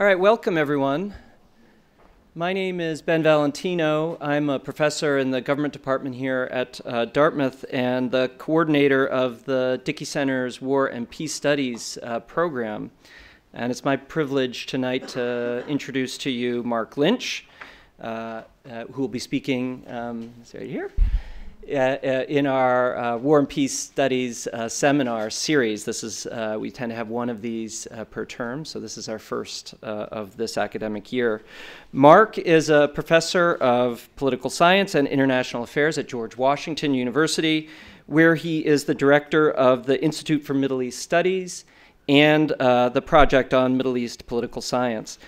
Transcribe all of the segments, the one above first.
All right, welcome everyone. My name is Ben Valentino. I'm a professor in the government department here at uh, Dartmouth and the coordinator of the Dickey Center's War and Peace Studies uh, program. And it's my privilege tonight to introduce to you Marc Lynch, uh, uh who will be speaking um, right here. Uh, uh, in our uh, War and Peace Studies seminar series. This is, we tend to have one of these per term, so this is our first of this academic year. Marc is a professor of political science and international affairs at George Washington University, where he is the director of the Institute for Middle East Studies and uh, the Project on Middle East Political Science.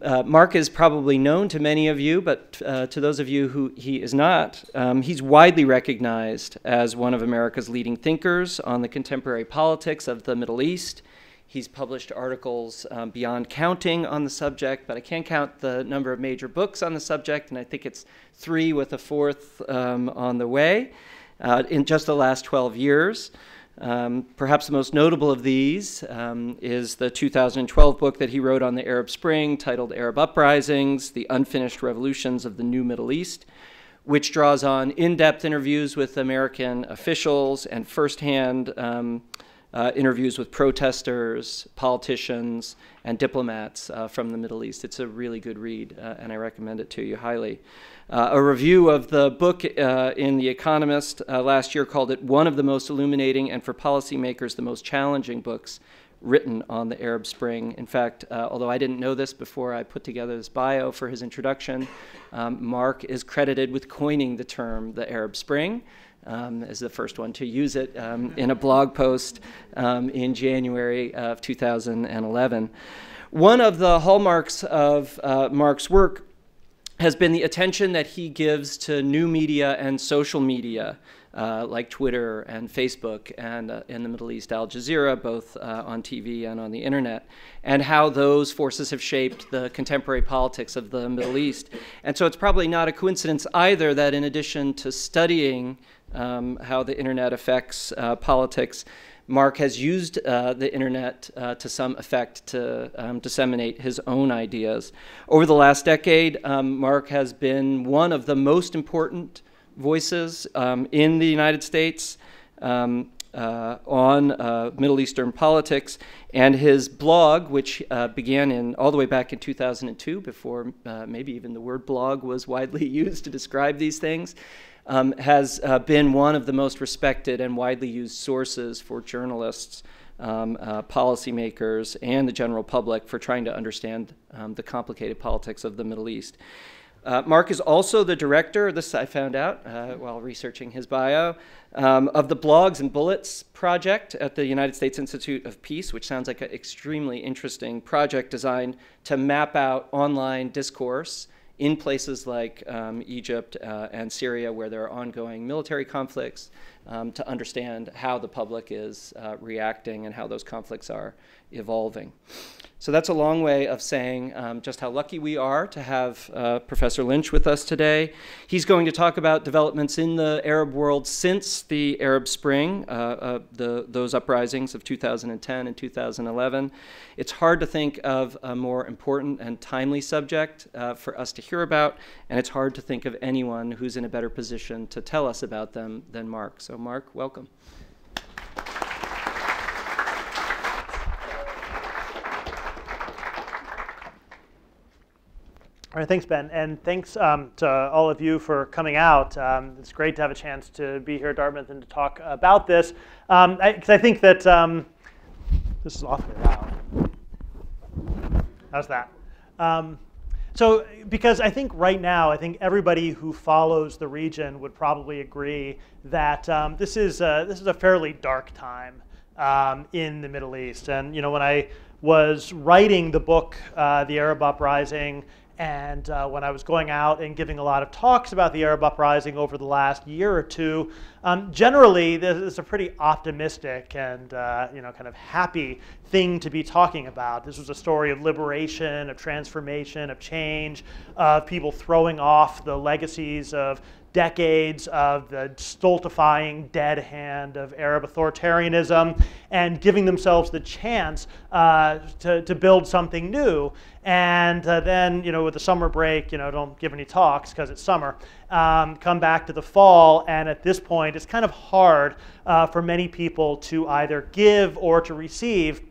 Uh, Marc is probably known to many of you, but uh, to those of you who he is not, um, he's widely recognized as one of America's leading thinkers on the contemporary politics of the Middle East. He's published articles um, beyond counting on the subject, but I can't count the number of major books on the subject, and I think it's three with a fourth um, on the way uh, in just the last 12 years. Um, perhaps the most notable of these um, is the 2012 book that he wrote on the Arab Spring titled Arab Uprisings The Unfinished Revolutions of the New Middle East, which draws on in depth interviews with American officials and firsthand um, uh, interviews with protesters, politicians, and diplomats uh, from the Middle East. It's a really good read, uh, and I recommend it to you highly. Uh, a review of the book uh, in The Economist uh, last year called it one of the most illuminating and for policymakers the most challenging books written on the Arab Spring. In fact, uh, although I didn't know this before I put together this bio for his introduction, um, Marc is credited with coining the term the Arab Spring. Um, as the first one to use it um, in a blog post um, in January of 2011. One of the hallmarks of uh, Marc's work has been the attention that he gives to new media and social media. Uh, like Twitter and Facebook, and uh, in the Middle East, Al Jazeera, both uh, on TV and on the internet, and how those forces have shaped the contemporary politics of the Middle East. And so it's probably not a coincidence either that, in addition to studying um, how the internet affects uh, politics, Marc has used uh, the internet uh, to some effect to um, disseminate his own ideas. Over the last decade, um, Marc has been one of the most important voices um, in the United States um, uh, on uh, Middle Eastern politics, and his blog, which uh, began in all the way back in 2002, before uh, maybe even the word blog was widely used to describe these things um, has uh, been one of the most respected and widely used sources for journalists, um, uh, policymakers, and the general public for trying to understand um, the complicated politics of the Middle East. Uh, Marc is also the director, this I found out uh, while researching his bio, um, of the Blogs and Bullets project at the United States Institute of Peace, which sounds like an extremely interesting project designed to map out online discourse in places like um, Egypt uh, and Syria, where there are ongoing military conflicts, um, to understand how the public is uh, reacting and how those conflicts are evolving. So that's a long way of saying um, just how lucky we are to have uh, Professor Lynch with us today. He's going to talk about developments in the Arab world since the Arab Spring, uh, uh, the, those uprisings of 2010 and 2011. It's hard to think of a more important and timely subject uh, for us to hear about, and it's hard to think of anyone who's in a better position to tell us about them than Marc. So, Marc, welcome. All right, thanks, Ben, and thanks um, to all of you for coming out. Um, it's great to have a chance to be here at Dartmouth and to talk about this, because um, I, I, think that um, this is awfully loud. How's that? Um, so, because I think right now, I think everybody who follows the region would probably agree that um, this is a, this is a fairly dark time in the Middle East. And you know, when I was writing the book, uh, The Arab Uprising. And uh, when I was going out and giving a lot of talks about the Arab uprising over the last year or two, Um, generally, this is a pretty optimistic and uh, you know kind of happy thing to be talking about. This was a story of liberation, of transformation, of change, of people throwing off the legacies of decades of the stultifying dead hand of Arab authoritarianism and giving themselves the chance uh, to, to build something new. And uh, then, you know, with the summer break, you know, don't give any talks because it's summer, um, come back to the fall. And at this point, it's kind of hard uh, for many people to either give or to receive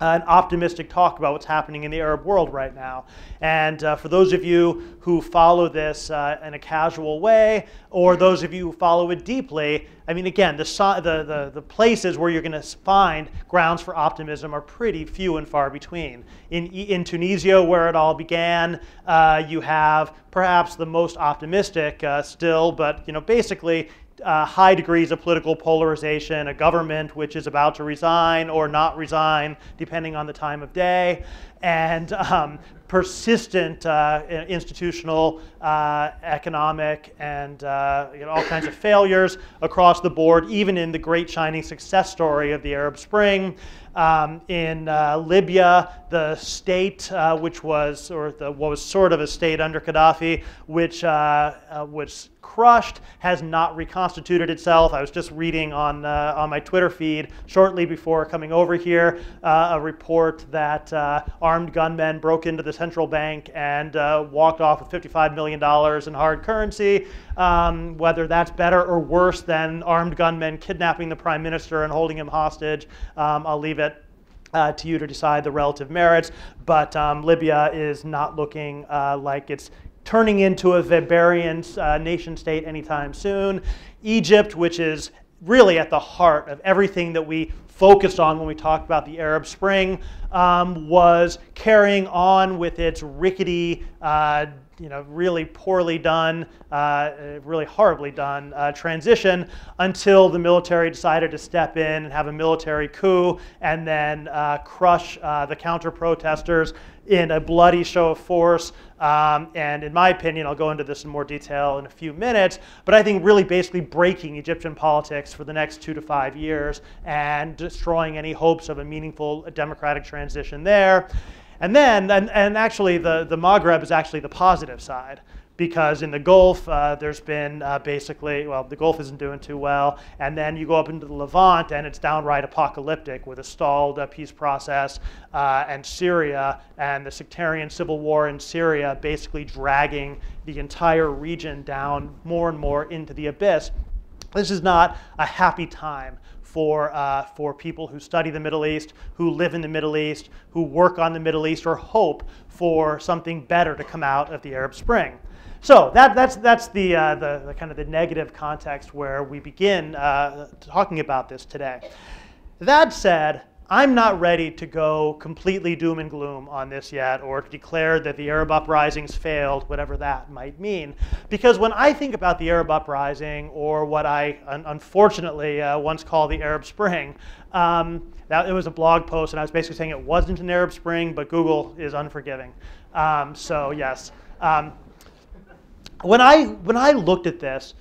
an optimistic talk about what's happening in the Arab world right now. And uh, for those of you who follow this uh, in a casual way, or those of you who follow it deeply, I mean, again, the, the, the, the places where you're going to find grounds for optimism are pretty few and far between. In, in Tunisia, where it all began, uh, you have perhaps the most optimistic uh, still, but you know, basically uh, high degrees of political polarization, a government which is about to resign or not resign, depending on the time of day, and um, persistent uh, institutional, uh, economic, and uh, you know, all kinds of failures across the board, even in the great shining success story of the Arab Spring. Um, in uh, Libya, the state, uh, which was, or the, what was sort of a state under Gaddafi, which was crushed, has not reconstituted itself. I was just reading on, uh, on my Twitter feed shortly before coming over here uh, a report that armed gunmen broke into the central bank and walked off with $55 million in hard currency. Um, whether that's better or worse than armed gunmen kidnapping the prime minister and holding him hostage, um, I'll leave it uh, to you to decide the relative merits. But um, Libya is not looking uh, like it's turning into a Weberian uh, nation state anytime soon. Egypt, which is really at the heart of everything that we focused on when we talked about the Arab Spring, um, was carrying on with its rickety uh, you know, really poorly done, uh, really horribly done uh, transition until the military decided to step in and have a military coup and then uh, crush uh, the counter protesters in a bloody show of force. Um, and in my opinion, I'll go into this in more detail in a few minutes, but I think really basically breaking Egyptian politics for the next two to five years and destroying any hopes of a meaningful democratic transition there. And then, and, and actually, the, the Maghreb is actually the positive side because in the Gulf, uh, there's been uh, basically, well, the Gulf isn't doing too well. And then you go up into the Levant, and it's downright apocalyptic with a stalled uh, peace process, uh, and Syria and the sectarian civil war in Syria basically dragging the entire region down more and more into the abyss. This is not a happy time for, uh, for people who study the Middle East, who live in the Middle East, who work on the Middle East, or hope for something better to come out of the Arab Spring. So that, that's, that's the, uh, the, the, kind of the negative context where we begin uh, talking about this today. That said, I'm not ready to go completely doom and gloom on this yet or declare that the Arab uprisings failed, whatever that might mean. Because when I think about the Arab uprising or what I un unfortunately uh, once called the Arab Spring, um, that, it was a blog post and I was basically saying it wasn't an Arab Spring, but Google is unforgiving. Um, so yes. Um, when, I, when I looked at this,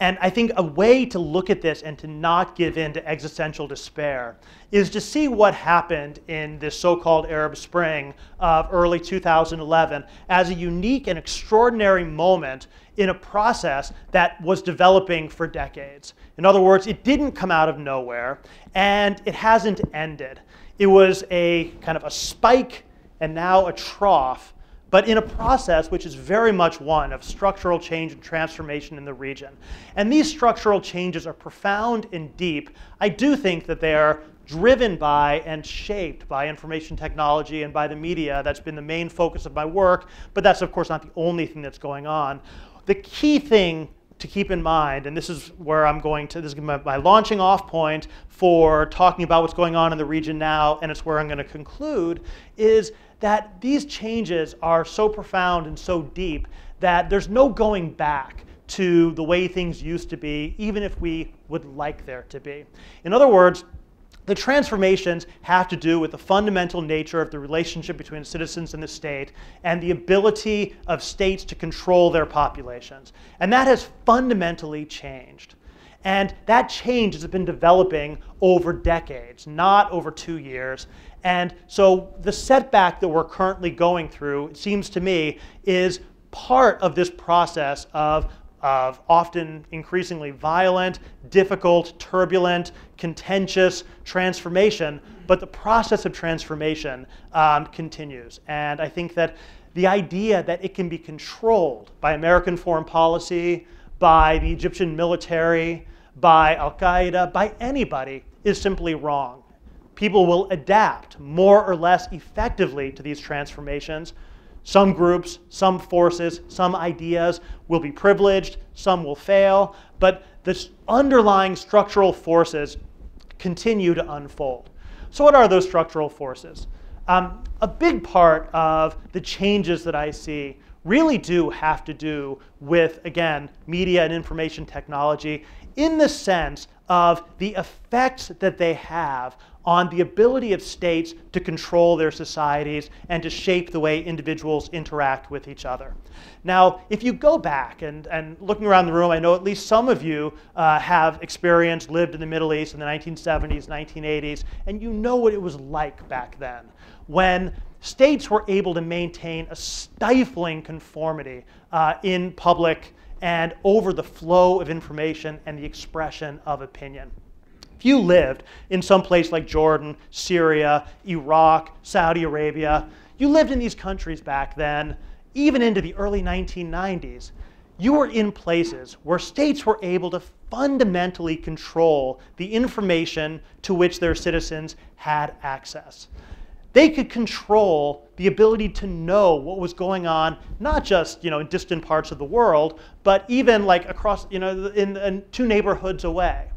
and I think a way to look at this and to not give in to existential despair is to see what happened in this so-called Arab Spring of early 2011 as a unique and extraordinary moment in a process that was developing for decades. In other words, it didn't come out of nowhere and it hasn't ended. It was a kind of a spike and now a trough but in a process which is very much one of structural change and transformation in the region. And these structural changes are profound and deep. I do think that they are driven by and shaped by information technology and by the media. That's been the main focus of my work, but that's of course not the only thing that's going on. The key thing to keep in mind, and this is where I'm going to, this is my, my, launching off point for talking about what's going on in the region now, and it's where I'm going to conclude, is that these changes are so profound and so deep that there's no going back to the way things used to be, even if we would like there to be. In other words, the transformations have to do with the fundamental nature of the relationship between citizens and the state and the ability of states to control their populations. And that has fundamentally changed. And that change has been developing over decades, not over two years. And so the setback that we're currently going through, it seems to me, is part of this process of, of often increasingly violent, difficult, turbulent, contentious transformation. But the process of transformation um, continues. And I think that the idea that it can be controlled by American foreign policy, by the Egyptian military, by Al Qaeda, by anybody is simply wrong. People will adapt more or less effectively to these transformations. Some groups, some forces, some ideas will be privileged, some will fail, but the underlying structural forces continue to unfold. So, what are those structural forces? Um, a big part of the changes that I see really do have to do with, again, media and information technology in the sense of the effects that they have on the ability of states to control their societies and to shape the way individuals interact with each other. Now, if you go back and, and looking around the room, I know at least some of you uh, have experienced, lived in the Middle East in the 1970s, 1980s, and you know what it was like back then when states were able to maintain a stifling conformity uh, in public and over the flow of information and the expression of opinion. If you lived in some place like Jordan, Syria, Iraq, Saudi Arabia, you lived in these countries back then, even into the early 1990s, you were in places where states were able to fundamentally control the information to which their citizens had access they could control the ability to know what was going on, not just you know in distant parts of the world, but even like across you know in, in two neighborhoods away.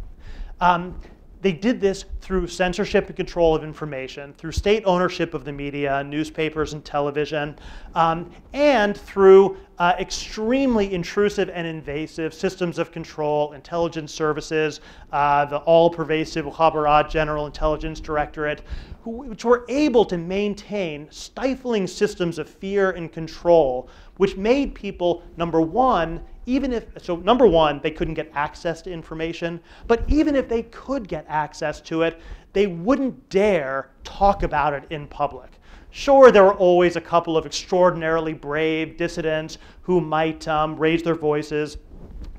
Um, they did this through censorship and control of information, through state ownership of the media, newspapers and television, um, and through uh, extremely intrusive and invasive systems of control, intelligence services, uh, the all-pervasive Mukhabarat General Intelligence Directorate, who, which were able to maintain stifling systems of fear and control, which made people, number one, even if, so number one, they couldn't get access to information, but even if they could get access to it, they wouldn't dare talk about it in public. Sure, there were always a couple of extraordinarily brave dissidents who might um, raise their voices,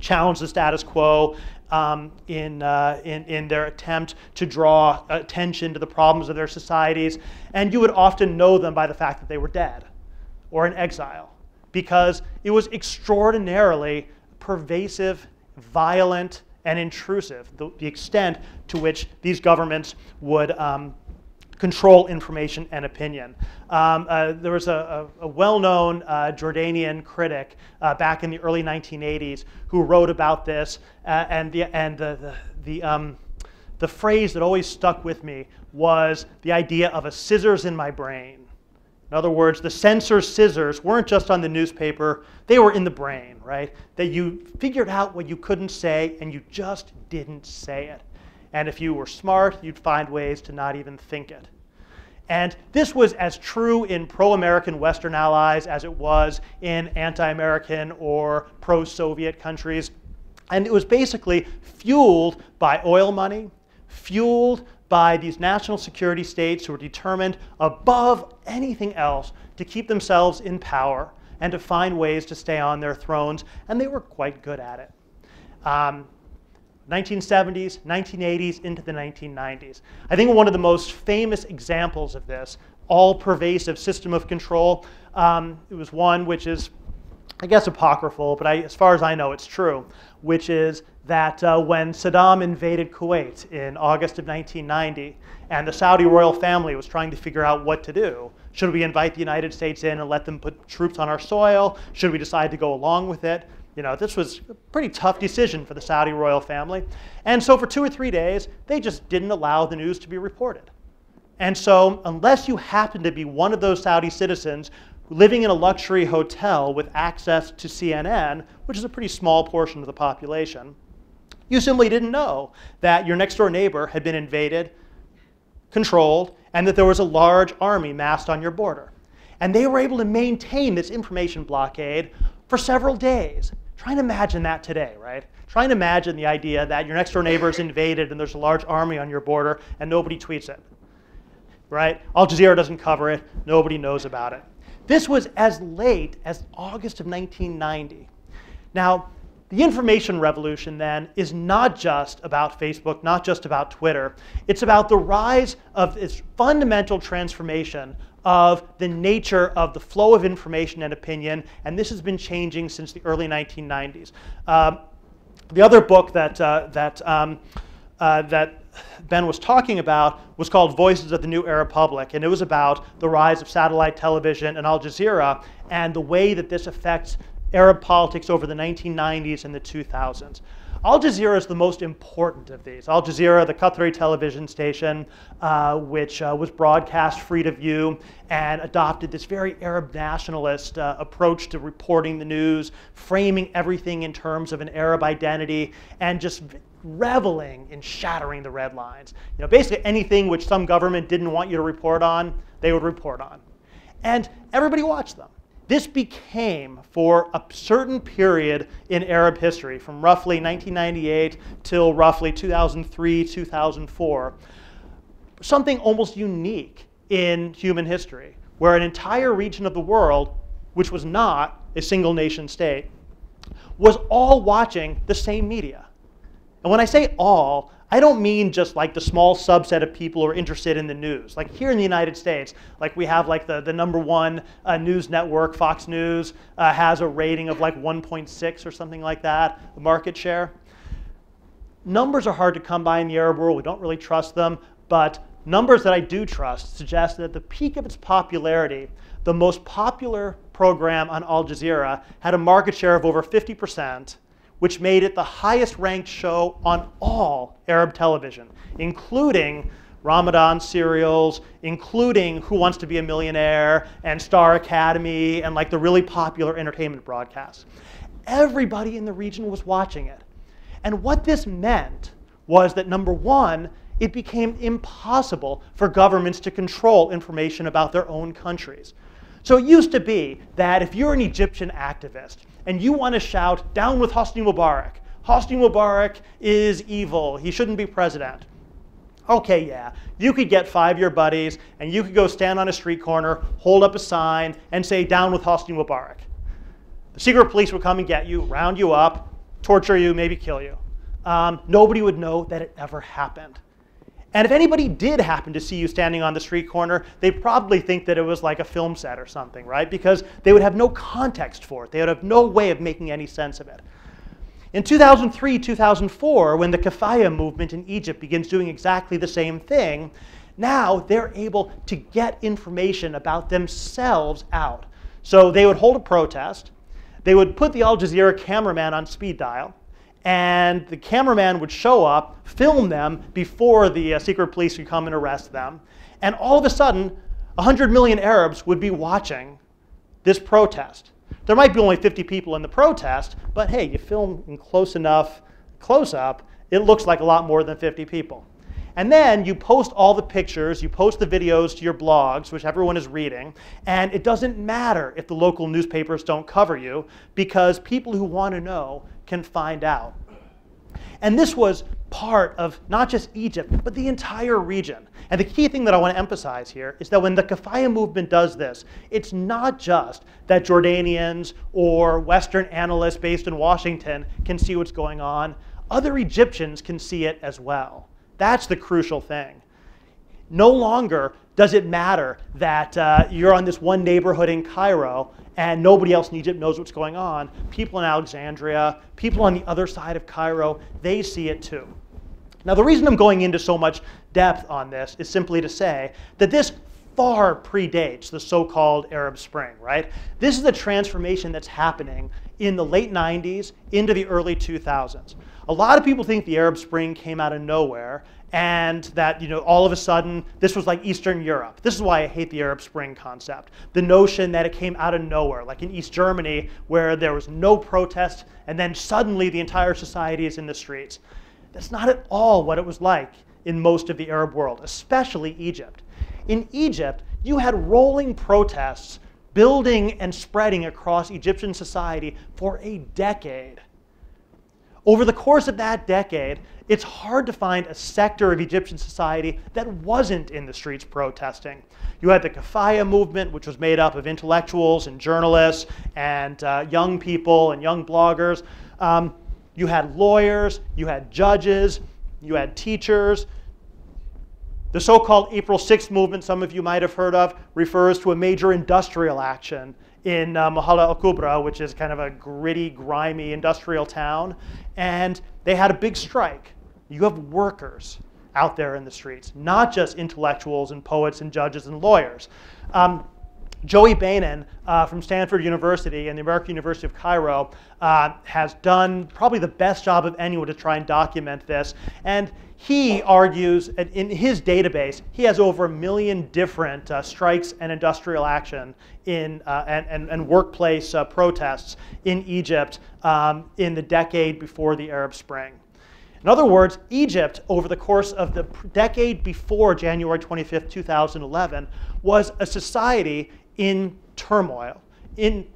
challenge the status quo um, in, uh, in, in their attempt to draw attention to the problems of their societies. And you would often know them by the fact that they were dead or in exile because it was extraordinarily pervasive, violent, and intrusive, the, the extent to which these governments would um, control information and opinion. Um, uh, there was a, a, a well-known uh, Jordanian critic uh, back in the early 1980s who wrote about this, uh, and the, and the, the, the, um, the phrase that always stuck with me was the idea of a scissors in my brain. In other words, the censor scissors weren't just on the newspaper, they were in the brain, right? That you figured out what you couldn't say and you just didn't say it. And if you were smart, you'd find ways to not even think it. And this was as true in pro American Western allies as it was in anti American or pro Soviet countries. And it was basically fueled by oil money, fueled by these national security states who were determined above anything else to keep themselves in power and to find ways to stay on their thrones, and they were quite good at it. Um, 1970s, 1980s, into the 1990s. I think one of the most famous examples of this all-pervasive system of control, um, it was one which is, I guess, apocryphal, but I, as far as I know, it's true, which is that uh, when Saddam invaded Kuwait in August of 1990, and the Saudi royal family was trying to figure out what to do, should we invite the United States in and let them put troops on our soil? Should we decide to go along with it? You know, this was a pretty tough decision for the Saudi royal family. And so for two or three days, they just didn't allow the news to be reported. And so unless you happen to be one of those Saudi citizens living in a luxury hotel with access to CNN, which is a pretty small portion of the population, you simply didn't know that your next door neighbor had been invaded, controlled, and that there was a large army massed on your border. And they were able to maintain this information blockade for several days Try and imagine that today, right? Try and imagine the idea that your next door neighbor is invaded and there's a large army on your border and nobody tweets it, right? Al Jazeera doesn't cover it, nobody knows about it. This was as late as August of 1990. Now, the information revolution then is not just about Facebook, not just about Twitter. It's about the rise of this fundamental transformation of the nature of the flow of information and opinion, and this has been changing since the early 1990s. Um, the other book that, uh, that, um, uh, that Ben was talking about was called Voices of the New Arab Public, and it was about the rise of satellite television and Al Jazeera and the way that this affects Arab politics over the 1990s and the 2000s. Al Jazeera is the most important of these. Al Jazeera, the Qatari television station, uh, which uh, was broadcast free to view and adopted this very Arab nationalist uh, approach to reporting the news, framing everything in terms of an Arab identity, and just reveling in shattering the red lines. You know, basically anything which some government didn't want you to report on, they would report on. And everybody watched them. This became, for a certain period in Arab history, from roughly 1998 till roughly 2003, 2004, something almost unique in human history, where an entire region of the world, which was not a single nation state, was all watching the same media. And when I say all, I don't mean just like the small subset of people who are interested in the news. Like here in the United States, like we have like the, the number one uh, news network, Fox News, uh, has a rating of like 1.6 or something like that, the market share. Numbers are hard to come by in the Arab world. We don't really trust them, but numbers that I do trust suggest that at the peak of its popularity, the most popular program on Al Jazeera had a market share of over 50 percent which made it the highest ranked show on all Arab television, including Ramadan serials, including Who Wants to Be a Millionaire and Star Academy and like the really popular entertainment broadcasts. Everybody in the region was watching it. And what this meant was that number one, it became impossible for governments to control information about their own countries. So it used to be that if you're an Egyptian activist and you want to shout, down with Hosni Mubarak, Hosni Mubarak is evil, he shouldn't be president. Okay, yeah, you could get five of your buddies and you could go stand on a street corner, hold up a sign, and say, down with Hosni Mubarak. The secret police would come and get you, round you up, torture you, maybe kill you. Um, nobody would know that it ever happened. And if anybody did happen to see you standing on the street corner, they'd probably think that it was like a film set or something, right? Because they would have no context for it. They would have no way of making any sense of it. In 2003, 2004, when the Kafaya movement in Egypt begins doing exactly the same thing, now they're able to get information about themselves out. So they would hold a protest, they would put the Al Jazeera cameraman on speed dial, and the cameraman would show up, film them before the uh, secret police would come and arrest them. And all of a sudden, 100 million Arabs would be watching this protest. There might be only 50 people in the protest, but hey, you film in close enough close up, it looks like a lot more than 50 people. And then you post all the pictures, you post the videos to your blogs, which everyone is reading, and it doesn't matter if the local newspapers don't cover you because people who want to know can find out. And this was part of not just Egypt, but the entire region. And the key thing that I want to emphasize here is that when the Kafaya movement does this, it's not just that Jordanians or Western analysts based in Washington can see what's going on, other Egyptians can see it as well. That's the crucial thing. No longer does it matter that uh, you're on this one neighborhood in Cairo and nobody else in Egypt knows what's going on. People in Alexandria, people on the other side of Cairo, they see it too. Now, the reason I'm going into so much depth on this is simply to say that this far predates the so called Arab Spring, right? This is a transformation that's happening in the late 90s into the early 2000s. A lot of people think the Arab Spring came out of nowhere and that you know all of a sudden this was like Eastern Europe. This is why I hate the Arab Spring concept. The notion that it came out of nowhere, like in East Germany, where there was no protest, and then suddenly the entire society is in the streets. That's not at all what it was like in most of the Arab world, especially Egypt. In Egypt, you had rolling protests building and spreading across Egyptian society for a decade. Over the course of that decade, it's hard to find a sector of Egyptian society that wasn't in the streets protesting. You had the Kafaya movement, which was made up of intellectuals and journalists and uh, young people and young bloggers. Um, you had lawyers, you had judges, you had teachers. The so called April 6th movement, some of you might have heard of, refers to a major industrial action in uh, Mahalla al Kubra, which is kind of a gritty, grimy industrial town. And they had a big strike. You have workers out there in the streets, not just intellectuals and poets and judges and lawyers. Um, Joel Beinin uh, from Stanford University and the American University of Cairo uh, has done probably the best job of anyone to try and document this. And he argues in his database, he has over a million different uh, strikes and industrial action in, uh, and, and, and, workplace uh, protests in Egypt um, in the decade before the Arab Spring. In other words, Egypt, over the course of the decade before January 25th, 2011, was a society in turmoil, in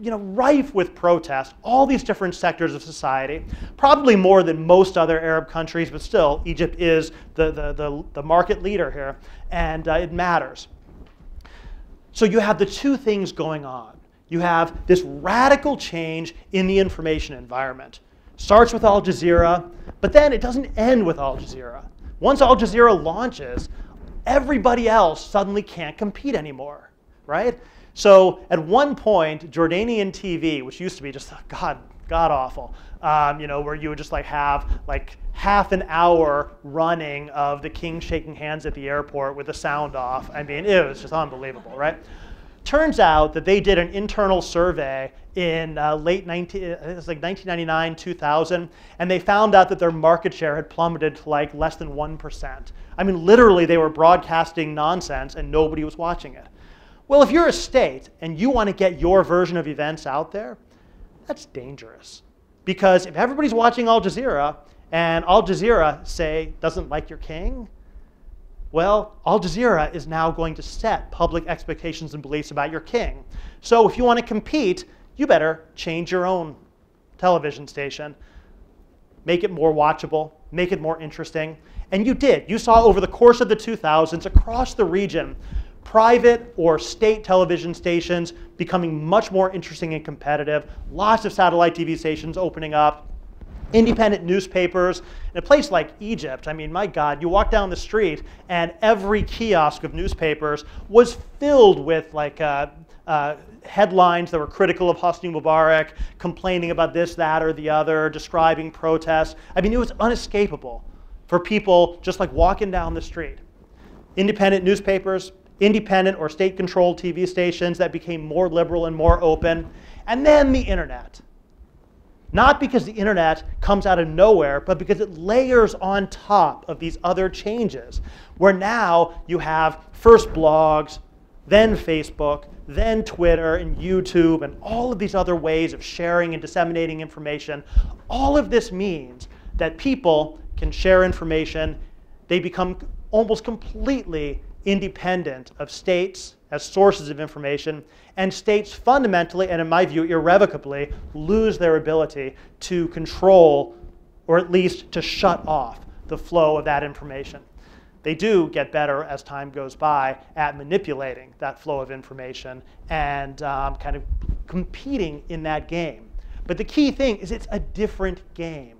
you know, rife with protest, all these different sectors of society, probably more than most other Arab countries, but still, Egypt is the, the, the, the market leader here, and uh, it matters. So you have the two things going on. You have this radical change in the information environment. Starts with Al Jazeera, but then it doesn't end with Al Jazeera. Once Al Jazeera launches, everybody else suddenly can't compete anymore, right? So at one point, Jordanian TV, which used to be just god god awful, um, you know, where you would just like have like half an hour running of the king shaking hands at the airport with the sound off. I mean, it was just unbelievable, right? Turns out that they did an internal survey in uh, late 19, it was like 1999, 2000, and they found out that their market share had plummeted to like less than 1%. I mean, literally, they were broadcasting nonsense and nobody was watching it. Well, if you're a state and you want to get your version of events out there, that's dangerous. Because if everybody's watching Al Jazeera and Al Jazeera, say, doesn't like your king, well, Al Jazeera is now going to set public expectations and beliefs about your king. So if you want to compete, you better change your own television station. Make it more watchable, make it more interesting. And you did. You saw over the course of the 2000s across the region private or state television stations becoming much more interesting and competitive, lots of satellite TV stations opening up, independent newspapers. In a place like Egypt, I mean, my God, you walk down the street and every kiosk of newspapers was filled with like uh, uh, headlines that were critical of Hosni Mubarak, complaining about this, that, or the other, describing protests. I mean, it was unescapable for people just like walking down the street. Independent newspapers, independent or state controlled TV stations that became more liberal and more open, and then the internet. Not because the internet comes out of nowhere, but because it layers on top of these other changes, where now you have first blogs, then Facebook, then Twitter and YouTube, and all of these other ways of sharing and disseminating information. All of this means that people can share information. They become almost completely independent of states as sources of information, and states fundamentally, and in my view, irrevocably, lose their ability to control or at least to shut off the flow of that information. They do get better as time goes by at manipulating that flow of information and um, kind of competing in that game. But the key thing is it's a different game.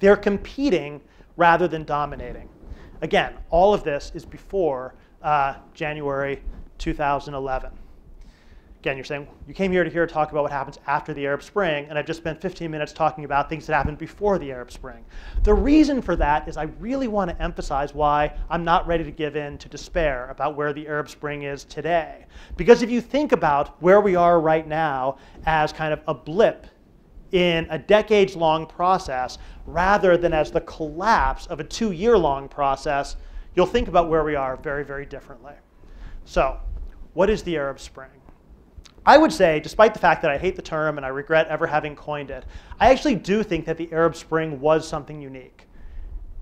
They're competing rather than dominating. Again, all of this is before uh, January 2011. Again, you're saying, you came here to hear a talk about what happens after the Arab Spring, and I've just spent 15 minutes talking about things that happened before the Arab Spring. The reason for that is I really want to emphasize why I'm not ready to give in to despair about where the Arab Spring is today. Because if you think about where we are right now as kind of a blip in a decades long process rather than as the collapse of a two year long process, you'll think about where we are very, very differently. So, what is the Arab Spring? I would say, despite the fact that I hate the term and I regret ever having coined it, I actually do think that the Arab Spring was something unique.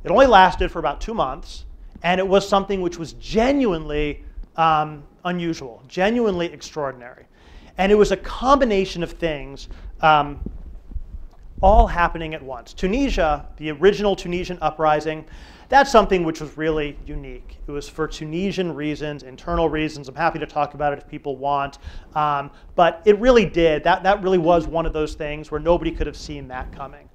It only lasted for about two months, and it was something which was genuinely um, unusual, genuinely extraordinary. And it was a combination of things um, all happening at once. Tunisia, the original Tunisian uprising, that's something which was really unique. It was for Tunisian reasons, internal reasons. I'm happy to talk about it if people want. Um, but it really did. That, that really was one of those things where nobody could have seen that coming.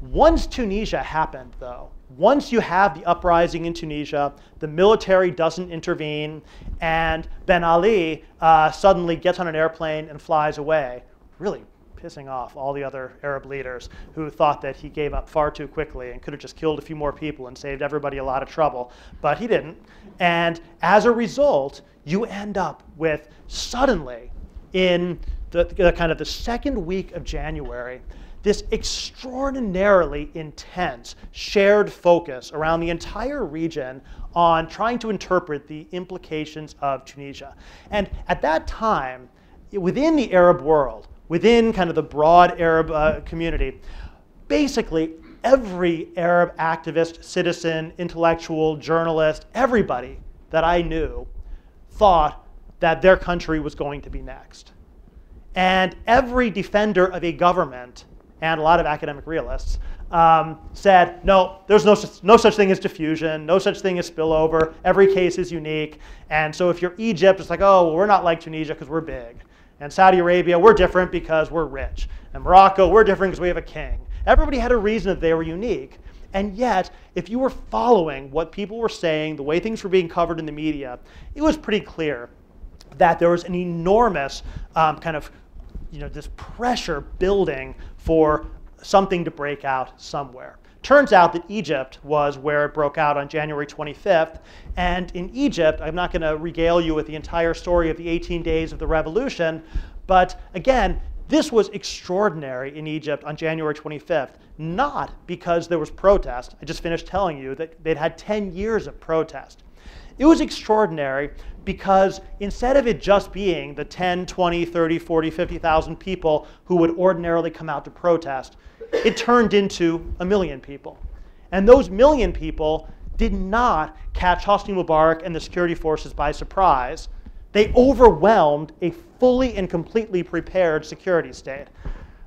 Once Tunisia happened, though, once you have the uprising in Tunisia, the military doesn't intervene, and Ben Ali uh, suddenly gets on an airplane and flies away. Really pissing off all the other Arab leaders who thought that he gave up far too quickly and could have just killed a few more people and saved everybody a lot of trouble. But he didn't. And as a result, you end up with suddenly in the, the kind of the second week of January, this extraordinarily intense shared focus around the entire region on trying to interpret the implications of Tunisia. And at that time, within the Arab world, within kind of the broad Arab uh, community, basically every Arab activist, citizen, intellectual, journalist, everybody that I knew thought that their country was going to be next. And every defender of a government, and a lot of academic realists, um, said, no, there's no, no such thing as diffusion, no such thing as spillover. Every case is unique. And so if you're Egypt, it's like, oh, well, we're not like Tunisia because we're big. And Saudi Arabia, we're different because we're rich. And Morocco, we're different because we have a king. Everybody had a reason that they were unique. And yet, if you were following what people were saying, the way things were being covered in the media, it was pretty clear that there was an enormous um, kind of, you know, this pressure building for something to break out somewhere. Turns out that Egypt was where it broke out on January 25th. And in Egypt, I'm not going to regale you with the entire story of the 18 days of the revolution, but again, this was extraordinary in Egypt on January 25th, not because there was protest. I just finished telling you that they'd had 10 years of protest. It was extraordinary because instead of it just being the 10, 20, 30, 40, 50,000 people who would ordinarily come out to protest, it turned into a million people. And those million people did not catch Hosni Mubarak and the security forces by surprise. They overwhelmed a fully and completely prepared security state.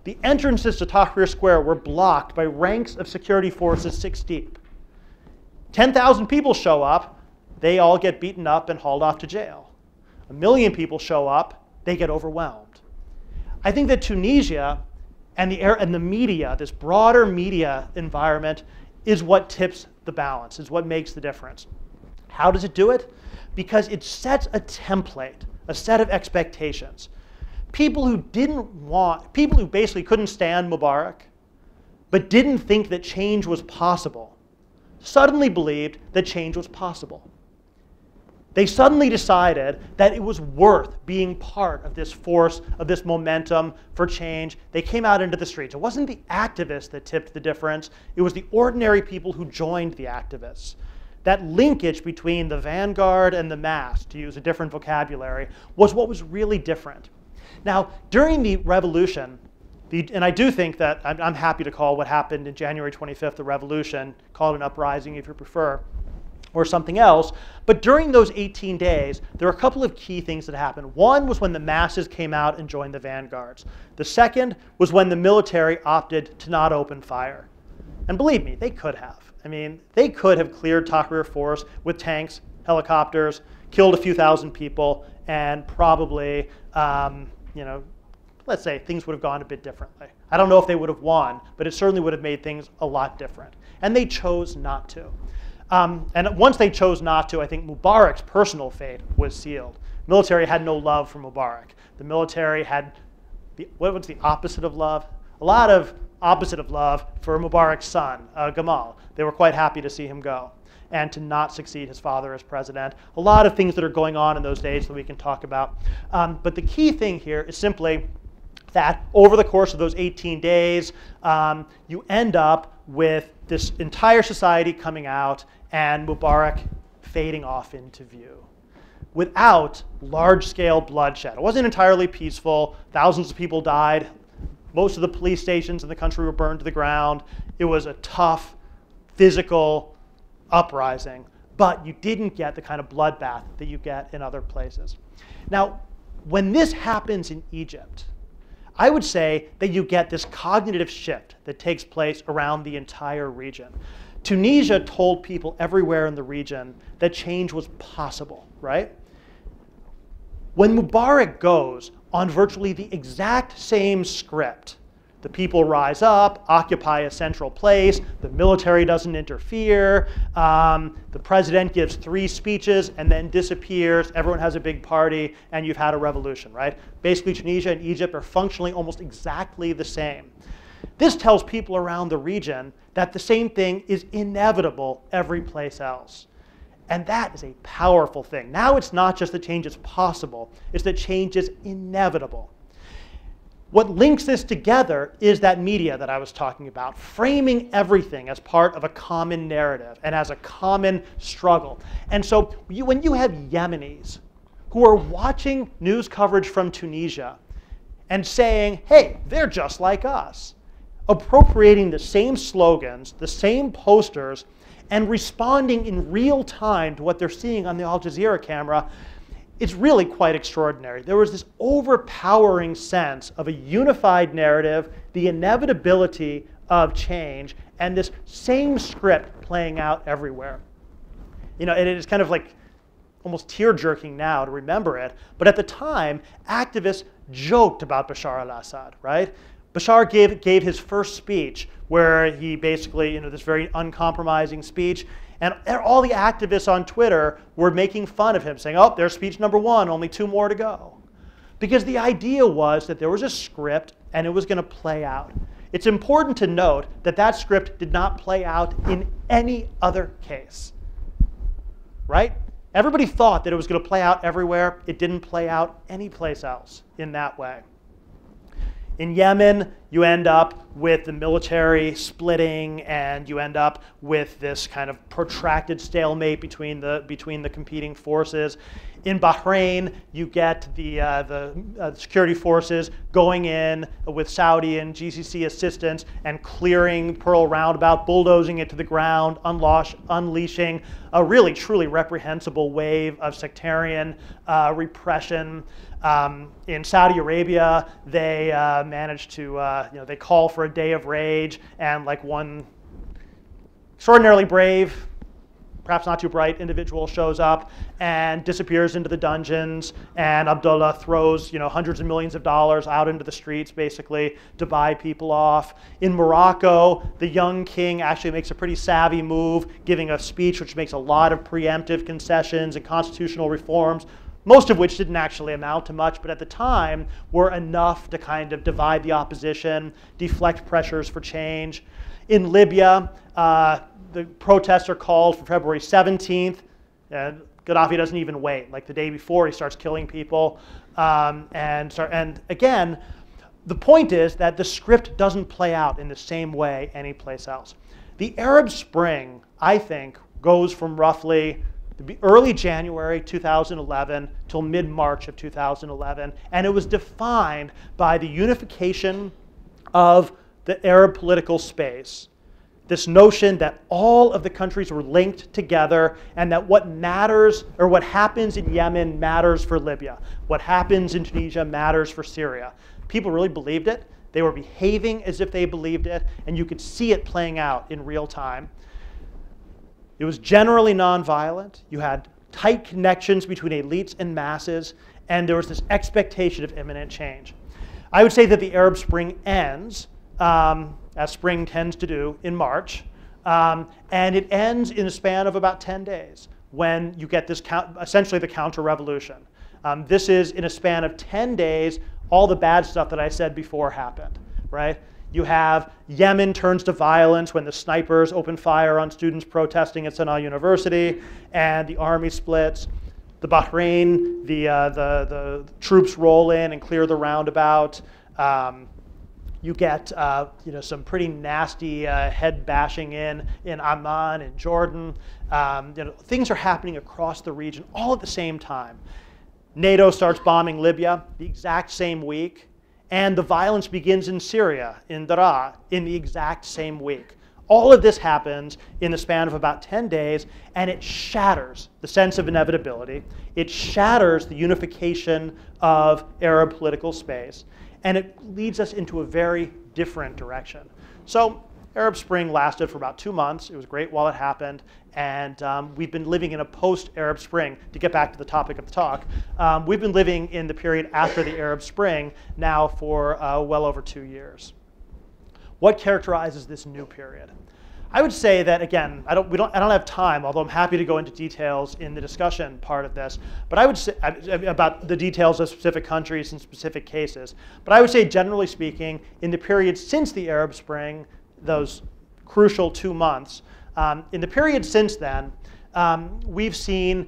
The entrances to Tahrir Square were blocked by ranks of security forces six deep. 10,000 people show up, they all get beaten up and hauled off to jail. A million people show up, they get overwhelmed. I think that Tunisia and the, air, and the media, this broader media environment, is what tips the balance, is what makes the difference. How does it do it? Because it sets a template, a set of expectations. People who didn't want, people who basically couldn't stand Mubarak, but didn't think that change was possible, suddenly believed that change was possible. They suddenly decided that it was worth being part of this force, of this momentum for change. They came out into the streets. It wasn't the activists that tipped the difference, it was the ordinary people who joined the activists. That linkage between the vanguard and the mass, to use a different vocabulary, was what was really different. Now, during the revolution, the, and I do think that I'm, I'm happy to call what happened in January 25th the revolution, call it an uprising if you prefer or something else. But during those 18 days, there were a couple of key things that happened. One was when the masses came out and joined the vanguards. The second was when the military opted to not open fire. And believe me, they could have. I mean, they could have cleared Tahrir Square with tanks, helicopters, killed a few thousand people, and probably, um, you know, let's say things would have gone a bit differently. I don't know if they would have won, but it certainly would have made things a lot different. And they chose not to. Um, and once they chose not to, I think Mubarak's personal fate was sealed. Military had no love for Mubarak. The military had, the, what was the opposite of love? A lot of opposite of love for Mubarak's son, uh, Gamal. They were quite happy to see him go and to not succeed his father as president. A lot of things that are going on in those days that we can talk about. Um, but the key thing here is simply that over the course of those 18 days, um, you end up with this entire society coming out and Mubarak fading off into view without large scale bloodshed. It wasn't entirely peaceful. Thousands of people died. Most of the police stations in the country were burned to the ground. It was a tough, physical uprising. but you didn't get the kind of bloodbath that you get in other places. Now, when this happens in Egypt, I would say that you get this cognitive shift that takes place around the entire region. Tunisia told people everywhere in the region that change was possible, right? When Mubarak goes on virtually the exact same script, the people rise up, occupy a central place, the military doesn't interfere, um, the president gives three speeches and then disappears, everyone has a big party, and you've had a revolution, right? Basically, Tunisia and Egypt are functionally almost exactly the same. This tells people around the region that the same thing is inevitable every place else. And that is a powerful thing. Now it's not just that change is possible, it's that change is inevitable. What links this together is that media that I was talking about, framing everything as part of a common narrative and as a common struggle. And so you, when you have Yemenis who are watching news coverage from Tunisia and saying, hey, they're just like us, appropriating the same slogans, the same posters, and responding in real time to what they're seeing on the Al Jazeera camera, it's really quite extraordinary. There was this overpowering sense of a unified narrative, the inevitability of change, and this same script playing out everywhere. You know, and it is kind of like almost tear jerking now to remember it, but at the time, activists joked about Bashar al Assad, right? Bashar gave, gave his first speech where he basically, you know, this very uncompromising speech, and all the activists on Twitter were making fun of him, saying, oh, there's speech number one, only two more to go. Because the idea was that there was a script and it was going to play out. It's important to note that that script did not play out in any other case. Right? Everybody thought that it was going to play out everywhere. It didn't play out anyplace else in that way. In Yemen, you end up with the military splitting and you end up with this kind of protracted stalemate between the, between the competing forces. In Bahrain, you get the, uh, the uh, security forces going in with Saudi and GCC assistance and clearing Pearl Roundabout, bulldozing it to the ground, unleashing a really truly reprehensible wave of sectarian uh, repression. Um, in Saudi Arabia, they uh, to, uh, you know, they call for a day of rage, and like one extraordinarily brave, perhaps not too bright individual shows up and disappears into the dungeons, and Abdullah throws, you know, hundreds of millions of dollars out into the streets, basically, to buy people off. In Morocco, the young king actually makes a pretty savvy move, giving a speech which makes a lot of preemptive concessions and constitutional reforms most of which didn't actually amount to much, but at the time were enough to kind of divide the opposition, deflect pressures for change. In Libya, uh, the protests are called for February 17th. And Gaddafi doesn't even wait. Like the day before, he starts killing people. Um, and, start, and again, the point is that the script doesn't play out in the same way anyplace else. The Arab Spring, I think, goes from roughly early January 2011 till mid March of 2011, and it was defined by the unification of the Arab political space. This notion that all of the countries were linked together and that what matters or what happens in Yemen matters for Libya. What happens in Tunisia matters for Syria. People really believed it. They were behaving as if they believed it, and you could see it playing out in real time. It was generally nonviolent. You had tight connections between elites and masses, and there was this expectation of imminent change. I would say that the Arab Spring ends, um, as spring tends to do, in March, um, and it ends in a span of about 10 days when you get this essentially the counter revolution. Um, this is in a span of 10 days, all the bad stuff that I said before happened, right? You have Yemen turns to violence when the snipers open fire on students protesting at Sana'a University, and the army splits. The Bahrain, the, uh, the, the troops roll in and clear the roundabout. Um, you get uh, you know, some pretty nasty uh, head bashing in in Amman and Jordan. Um, you know, things are happening across the region all at the same time. NATO starts bombing Libya the exact same week. And the violence begins in Syria, in Daraa, in the exact same week. all of this happens in the span of about 10 days, and it shatters the sense of inevitability. It shatters the unification of Arab political space, and it leads us into a very different direction. So Arab Spring lasted for about two months. It was great while it happened. And um, we've been living in a post Arab Spring, to get back to the topic of the talk. Um, we've been living in the period after the Arab Spring now for uh, well over two years. What characterizes this new period? I would say that again, I don't, we don't, I don't have time, although I'm happy to go into details in the discussion part of this. But I would say about the details of specific countries and specific cases. But I would say, generally speaking, in the period since the Arab Spring, those crucial two months, um, in the period since then, um, we've seen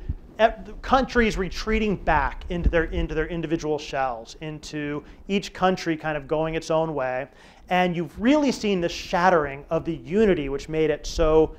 countries retreating back into their into their individual shells, into each country kind of going its own way, and you've really seen the shattering of the unity which made it so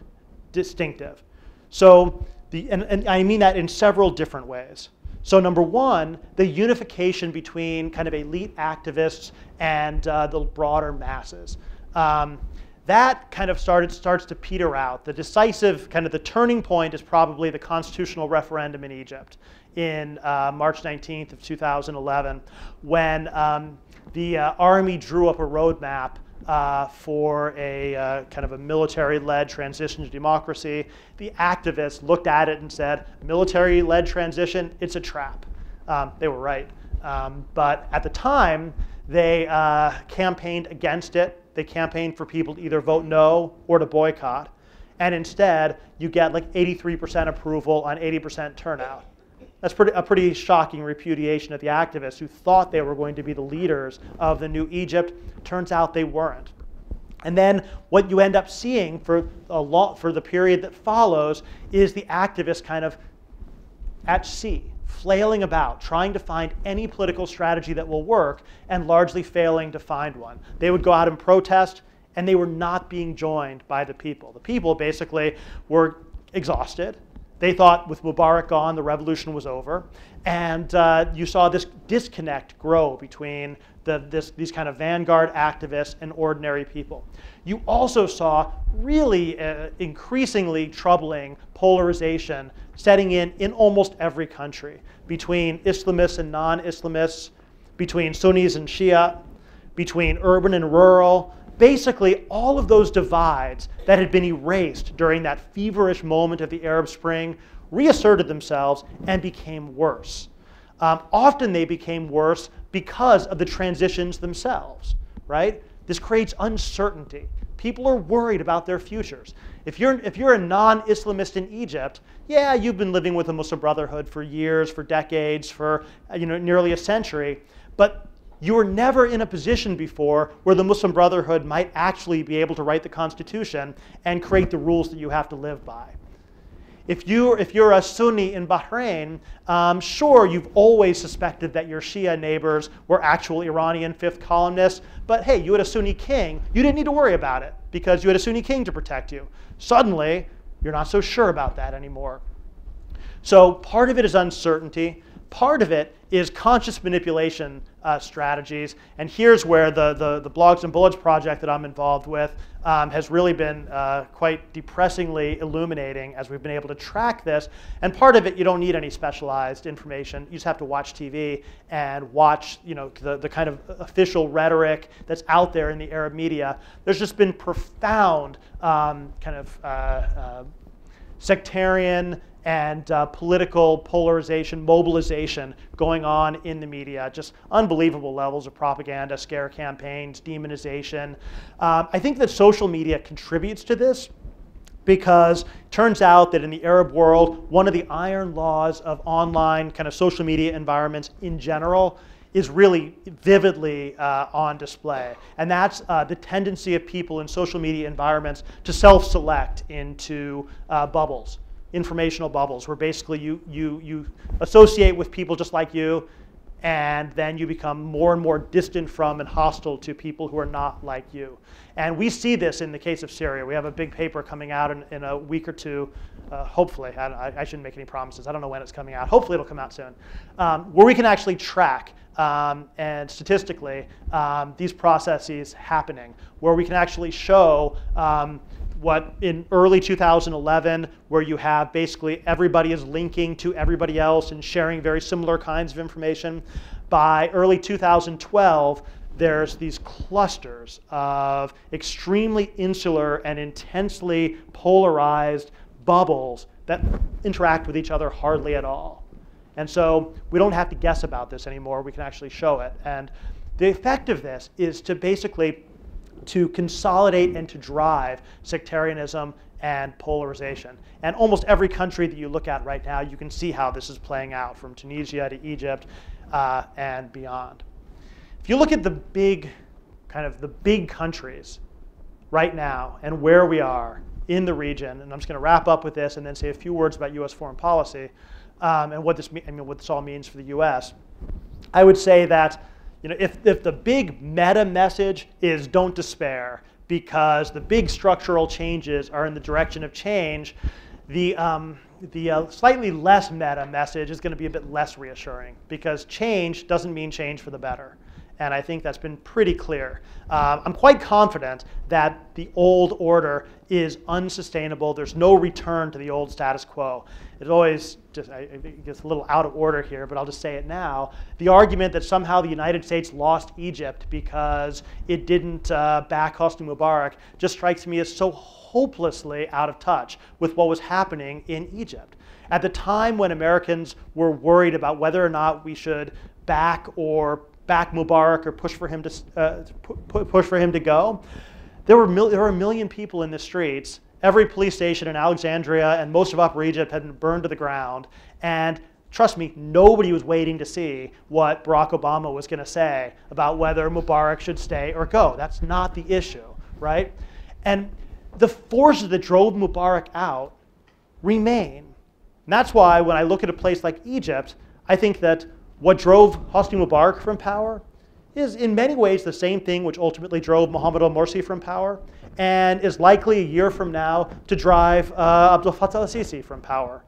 distinctive. So, the, and, and I mean that in several different ways. So number one, the unification between kind of elite activists and uh, the broader masses. Um, that kind of started, starts to peter out. The decisive, kind of the turning point is probably the constitutional referendum in Egypt in uh, March 19th of 2011, when um, the uh, army drew up a roadmap uh, for a uh, kind of a military-led transition to democracy. The activists looked at it and said, military-led transition, it's a trap. Um, they were right. Um, but at the time, they uh, campaigned against it they campaign for people to either vote no or to boycott. And instead, you get like 83% approval on 80% turnout. That's pretty, a pretty shocking repudiation of the activists who thought they were going to be the leaders of the new Egypt. Turns out they weren't. And then what you end up seeing for, a lot, for the period that follows is the activists kind of at sea flailing about, trying to find any political strategy that will work, and largely failing to find one. They would go out and protest, and they were not being joined by the people. The people basically were exhausted. They thought with Mubarak gone, the revolution was over. And uh, you saw this disconnect grow between the, this, these kind of vanguard activists and ordinary people. You also saw really uh, increasingly troubling polarization setting in in almost every country between Islamists and non-Islamists, between Sunnis and Shia, between urban and rural. Basically, all of those divides that had been erased during that feverish moment of the Arab Spring reasserted themselves and became worse. Um, often they became worse because of the transitions themselves, right? This creates uncertainty. People are worried about their futures. If you're, if you're a non Islamist in Egypt, yeah, you've been living with the Muslim Brotherhood for years, for decades, for you know, nearly a century, but you were never in a position before where the Muslim Brotherhood might actually be able to write the Constitution and create the rules that you have to live by. If, you, if you're a Sunni in Bahrain, um, sure, you've always suspected that your Shia neighbors were actual Iranian fifth columnists, but hey, you had a Sunni king. You didn't need to worry about it because you had a Sunni king to protect you. Suddenly, you're not so sure about that anymore. So part of it is uncertainty. Part of it is conscious manipulation uh, strategies. And here's where the, the, the, Blogs and Bullets project that I'm involved with um, has really been uh, quite depressingly illuminating as we've been able to track this. And part of it, you don't need any specialized information. You just have to watch TV and watch you know, the, the kind of official rhetoric that's out there in the Arab media. There's just been profound um, kind of uh, uh sectarian and uh, political polarization, mobilization going on in the media. Just unbelievable levels of propaganda, scare campaigns, demonization. Um, I think that social media contributes to this because it turns out that in the Arab world, one of the iron laws of online kind of social media environments in general is really vividly uh, on display. And that's uh, the tendency of people in social media environments to self-select into uh, bubbles informational bubbles where basically you, you, you associate with people just like you and then you become more and more distant from and hostile to people who are not like you. And we see this in the case of Syria. We have a big paper coming out in, in a week or two, uh, hopefully. I, I, shouldn't make any promises. I don't know when it's coming out. Hopefully it'll come out soon, um, where we can actually track um, and statistically um, these processes happening, where we can actually show um, what in early 2011, where you have basically everybody is linking to everybody else and sharing very similar kinds of information. By early 2012, there's these clusters of extremely insular and intensely polarized bubbles that interact with each other hardly at all. And so we don't have to guess about this anymore. We can actually show it. And the effect of this is to basically to consolidate and to drive sectarianism and polarization. And almost every country that you look at right now, you can see how this is playing out from Tunisia to Egypt uh, and beyond. If you look at the big, kind of the big countries right now and where we are in the region, and I'm just going to wrap up with this and then say a few words about U.S. foreign policy um, and what this, I mean, what this all means for the U.S. I would say that you know, if, if the big meta message is don't despair because the big structural changes are in the direction of change, the, um, the uh, slightly less meta message is going to be a bit less reassuring because change doesn't mean change for the better. And I think that's been pretty clear. Uh, I'm quite confident that the old order is unsustainable. There's no return to the old status quo. It's always just, I, it gets a little out of order here, but I'll just say it now. The argument that somehow the United States lost Egypt because it didn't uh, back Hosni Mubarak just strikes me as so hopelessly out of touch with what was happening in Egypt. At the time when Americans were worried about whether or not we should back or back Mubarak or push for him to, uh, push for him to go. There were, there were a million people in the streets. Every police station in Alexandria and most of Upper Egypt had been burned to the ground. And trust me, nobody was waiting to see what Barack Obama was going to say about whether Mubarak should stay or go. That's not the issue, right? And the forces that drove Mubarak out remain. And that's why when I look at a place like Egypt, I think that what drove Hosni Mubarak from power is in many ways the same thing which ultimately drove Mohammed al-Morsi from power and is likely a year from now to drive uh, Abdel Fattah al-Sisi from power.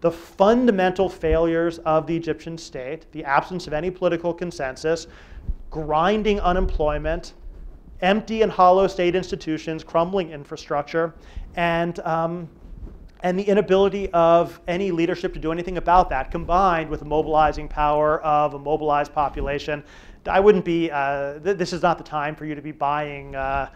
The fundamental failures of the Egyptian state, the absence of any political consensus, grinding unemployment, empty and hollow state institutions, crumbling infrastructure, and um, and the inability of any leadership to do anything about that, combined with the mobilizing power of a mobilized population. I wouldn't be, uh, th this is not the time for you to be buying, uh,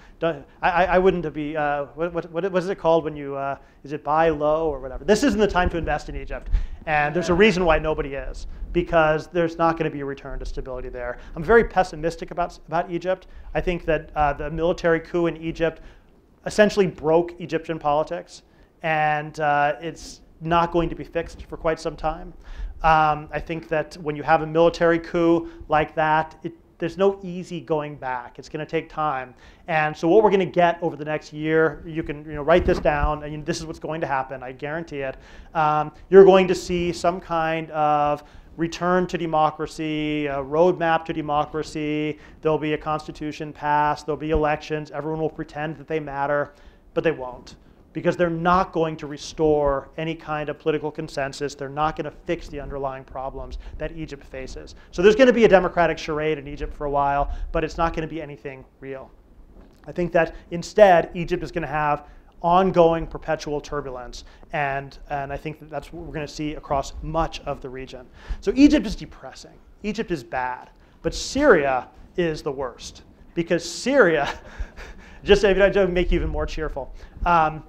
I, I wouldn't be, uh, what, what, what is it called when you, uh, is it buy low or whatever? This isn't the time to invest in Egypt. And there's a reason why nobody is, because there's not going to be a return to stability there. I'm very pessimistic about, about Egypt. I think that uh, the military coup in Egypt essentially broke Egyptian politics and uh, it's not going to be fixed for quite some time. Um, I think that when you have a military coup like that, it, there's no easy going back. It's going to take time. And so what we're going to get over the next year, you can you know, write this down, and you know, this is what's going to happen, I guarantee it. Um, you're going to see some kind of return to democracy, a roadmap to democracy. There'll be a constitution passed, there'll be elections, everyone will pretend that they matter, but they won't because they're not going to restore any kind of political consensus. They're not going to fix the underlying problems that Egypt faces. So there's going to be a democratic charade in Egypt for a while, but it's not going to be anything real. I think that instead, Egypt is going to have ongoing perpetual turbulence. And, and I think that that's what we're going to see across much of the region. So Egypt is depressing. Egypt is bad. But Syria is the worst. Because Syria, just to make you even more cheerful, um,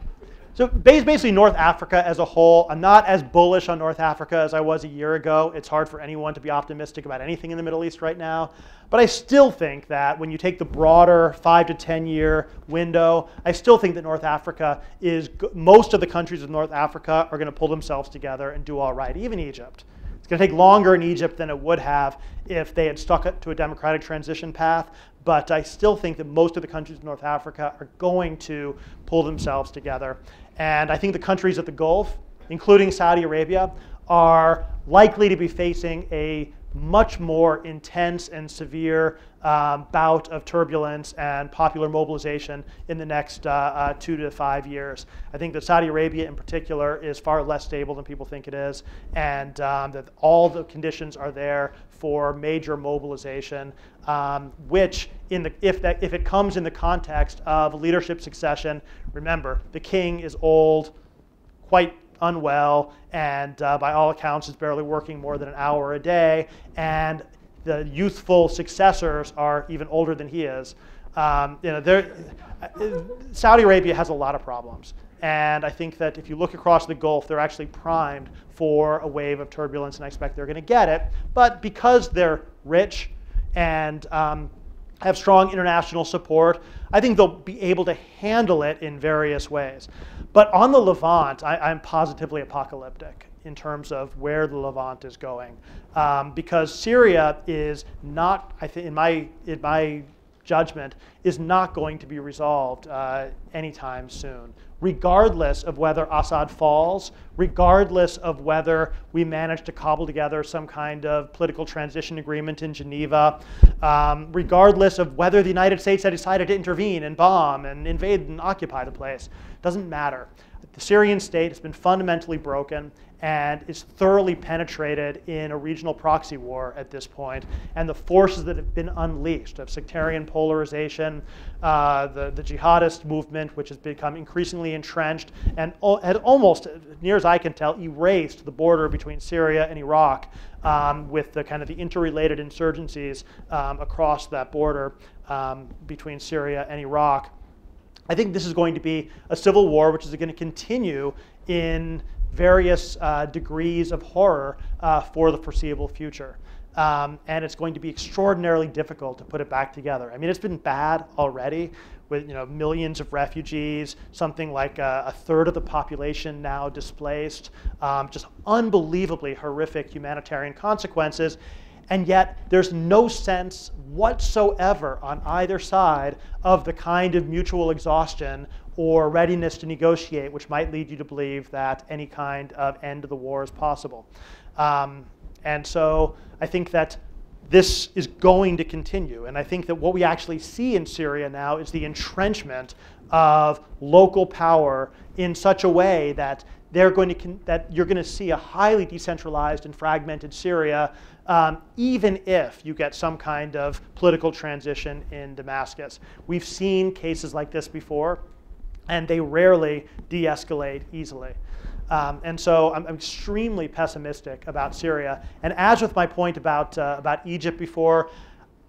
so basically North Africa as a whole, I'm not as bullish on North Africa as I was a year ago. It's hard for anyone to be optimistic about anything in the Middle East right now. But I still think that when you take the broader five to 10 year window, I still think that North Africa is, most of the countries of North Africa are going to pull themselves together and do all right, even Egypt. It's going to take longer in Egypt than it would have if they had stuck to a democratic transition path. But I still think that most of the countries in North Africa are going to pull themselves together. And I think the countries of the Gulf, including Saudi Arabia, are likely to be facing a much more intense and severe um, bout of turbulence and popular mobilization in the next uh, uh, two to five years. I think that Saudi Arabia in particular is far less stable than people think it is, and um, that all the conditions are there for major mobilization, um, which in the, if, that, if it comes in the context of leadership succession, remember, the king is old, quite unwell, and uh, by all accounts is barely working more than an hour a day, and the youthful successors are even older than he is. Um, you know, Saudi Arabia has a lot of problems. And I think that if you look across the Gulf, they're actually primed for a wave of turbulence, and I expect they're going to get it. But because they're rich and um, have strong international support, I think they'll be able to handle it in various ways. But on the Levant, I, am positively apocalyptic in terms of where the Levant is going, um, because Syria is not, I think, in my in my judgment, is not going to be resolved uh, anytime soon regardless of whether Assad falls, regardless of whether we manage to cobble together some kind of political transition agreement in Geneva, um, regardless of whether the United States had decided to intervene and bomb and invade and occupy the place. Doesn't matter. The Syrian state has been fundamentally broken and is thoroughly penetrated in a regional proxy war at this point. And the forces that have been unleashed of sectarian polarization, uh, the, the jihadist movement, which has become increasingly entrenched and had almost, near as I can tell, erased the border between Syria and Iraq um, with the kind of the interrelated insurgencies um, across that border um, between Syria and Iraq. I think this is going to be a civil war which is going to continue in various uh, degrees of horror uh, for the foreseeable future. Um, and it's going to be extraordinarily difficult to put it back together. I mean, it's been bad already with you know millions of refugees, something like a, a third of the population now displaced, um, just unbelievably horrific humanitarian consequences. And yet, there's no sense whatsoever on either side of the kind of mutual exhaustion or readiness to negotiate, which might lead you to believe that any kind of end to the war is possible. Um, and so I think that this is going to continue. And I think that what we actually see in Syria now is the entrenchment of local power in such a way that they're going to that you're going to see a highly decentralized and fragmented Syria um, even if you get some kind of political transition in Damascus. We've seen cases like this before, and they rarely de escalate easily. Um, and so I'm, I'm, extremely pessimistic about Syria. And as with my point about, uh, about Egypt before,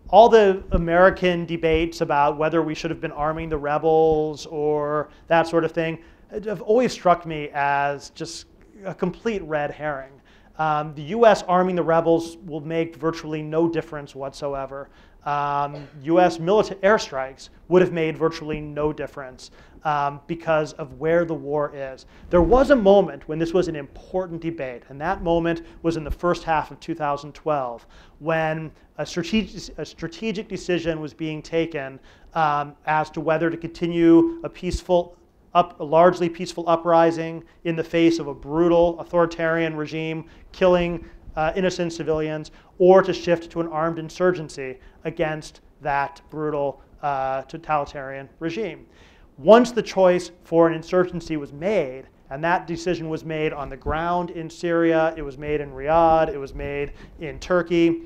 all the American debates about whether we should have been arming the rebels or that sort of thing have always struck me as just a complete red herring. Um, the US arming the rebels will make virtually no difference whatsoever. Um, US military airstrikes would have made virtually no difference um, because of where the war is. There was a moment when this was an important debate, and that moment was in the first half of 2012 when a strategic, a strategic decision was being taken um, as to whether to continue a peaceful up, a largely peaceful uprising in the face of a brutal authoritarian regime killing uh, innocent civilians, or to shift to an armed insurgency against that brutal uh, totalitarian regime. Once the choice for an insurgency was made, and that decision was made on the ground in Syria, it was made in Riyadh, it was made in Turkey,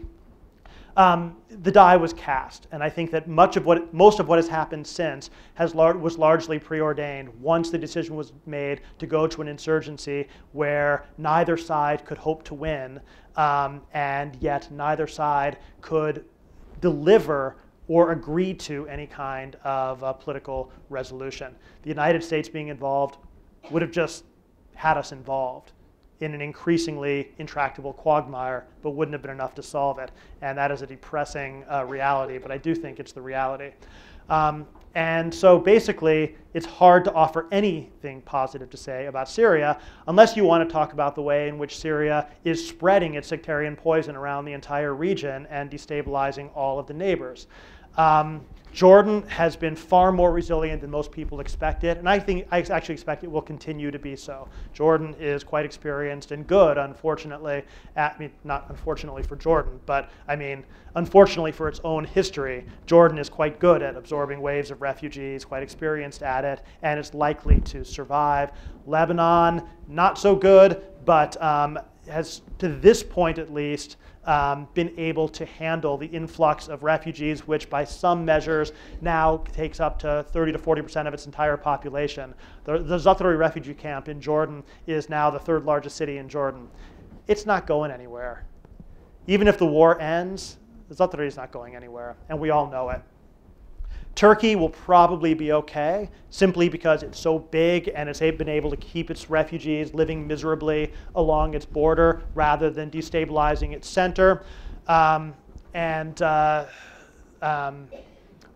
um, the die was cast. And I think that much of what, most of what has happened since has lar- was largely preordained once the decision was made to go to an insurgency where neither side could hope to win, um, and yet neither side could deliver or agree to any kind of uh, political resolution. The United States being involved would have just had us involved in an increasingly intractable quagmire, but wouldn't have been enough to solve it. And that is a depressing uh, reality, but I do think it's the reality. Um, and so basically, it's hard to offer anything positive to say about Syria unless you want to talk about the way in which Syria is spreading its sectarian poison around the entire region and destabilizing all of the neighbors. Um, Jordan has been far more resilient than most people expected, and I think I actually expect it will continue to be so. Jordan is quite experienced and good, unfortunately. At, I mean, not unfortunately for Jordan, but I mean, unfortunately for its own history, Jordan is quite good at absorbing waves of refugees, quite experienced at it, and it's likely to survive. Lebanon, not so good, but um, has, to this point at least, um, been able to handle the influx of refugees, which by some measures now takes up to 30 to 40 percent of its entire population. The, the Zaatari refugee camp in Jordan is now the third largest city in Jordan. It's not going anywhere. Even if the war ends, the Zaatari is not going anywhere, and we all know it. Turkey will probably be okay simply because it's so big and it's been able to keep its refugees living miserably along its border rather than destabilizing its center. Um, and uh, um,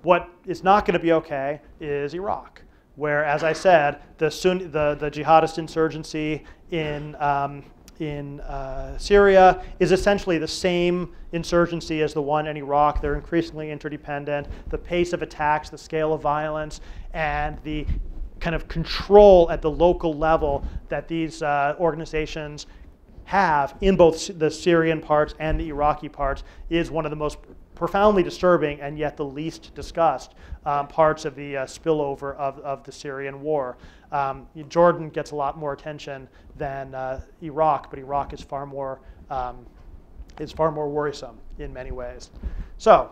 what is not going to be okay is Iraq, where, as I said, the, Sunni, the, the jihadist insurgency in um, in uh, Syria is essentially the same insurgency as the one in Iraq. They're increasingly interdependent. The pace of attacks, the scale of violence, and the kind of control at the local level that these uh, organizations have in both the Syrian parts and the Iraqi parts is one of the most profoundly disturbing and yet the least discussed um, parts of the uh, spillover of, of the Syrian war. Um, Jordan gets a lot more attention than uh, Iraq, but Iraq is far more um, is far more worrisome in many ways. So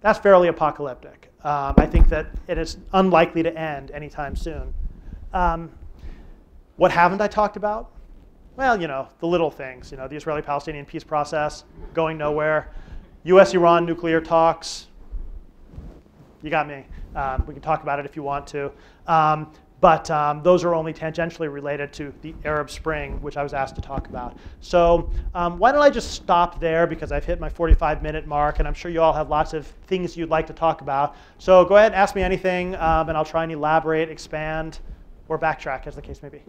that's fairly apocalyptic. Um, I think that it is unlikely to end anytime soon. Um, what haven't I talked about? Well, you know, the little things. You know, the Israeli-Palestinian peace process going nowhere. U.S.-Iran nuclear talks. You got me. Um, we can talk about it if you want to. Um, but um, those are only tangentially related to the Arab Spring, which I was asked to talk about. So um, why don't I just stop there because I've hit my 45 minute mark and I'm sure you all have lots of things you'd like to talk about. So go ahead and ask me anything um, and I'll try and elaborate, expand, or backtrack as the case may be.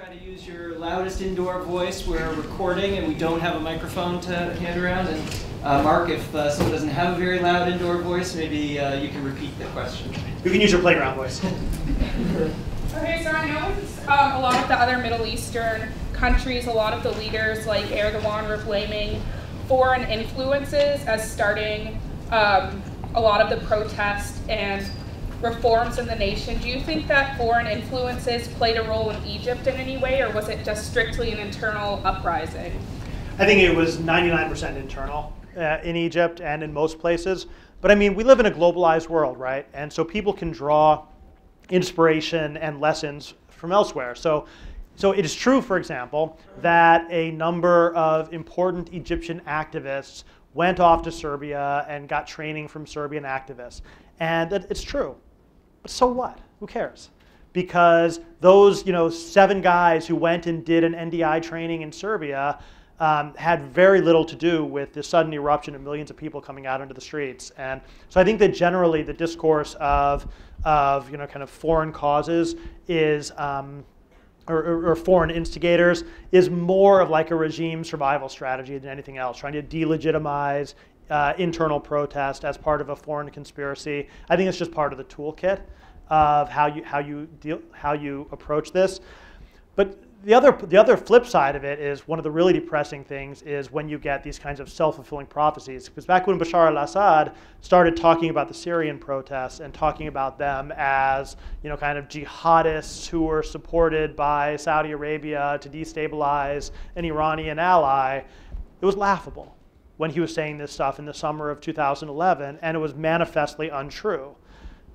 try to use your loudest indoor voice. We're recording and we don't have a microphone to hand around. And uh, Marc, if uh, someone doesn't have a very loud indoor voice, maybe uh, you can repeat the question. You can use your playground voice. okay, so I know um, a lot of the other Middle Eastern countries, a lot of the leaders like Erdogan were blaming foreign influences as starting um, a lot of the protests and reforms in the nation, do you think that foreign influences played a role in Egypt in any way, or was it just strictly an internal uprising? I think it was 99% internal uh, in Egypt and in most places. But I mean, we live in a globalized world, right? And so people can draw inspiration and lessons from elsewhere. So, so it is true, for example, that a number of important Egyptian activists went off to Serbia and got training from Serbian activists. And it's true. But so what? Who cares? Because those you know, seven guys who went and did an NDI training in Serbia um, had very little to do with the sudden eruption of millions of people coming out into the streets. And so I think that generally the discourse of, of you know, kind of foreign causes is, um, or, or, or, foreign instigators is more of like a regime survival strategy than anything else, trying to delegitimize uh, internal protest as part of a foreign conspiracy. I think it's just part of the toolkit of how you how you deal how you approach this. But the other the other flip side of it is one of the really depressing things is when you get these kinds of self-fulfilling prophecies. Because back when Bashar al-Assad started talking about the Syrian protests and talking about them as you know kind of jihadists who were supported by Saudi Arabia to destabilize an Iranian ally, it was laughable when he was saying this stuff in the summer of 2011, and it was manifestly untrue.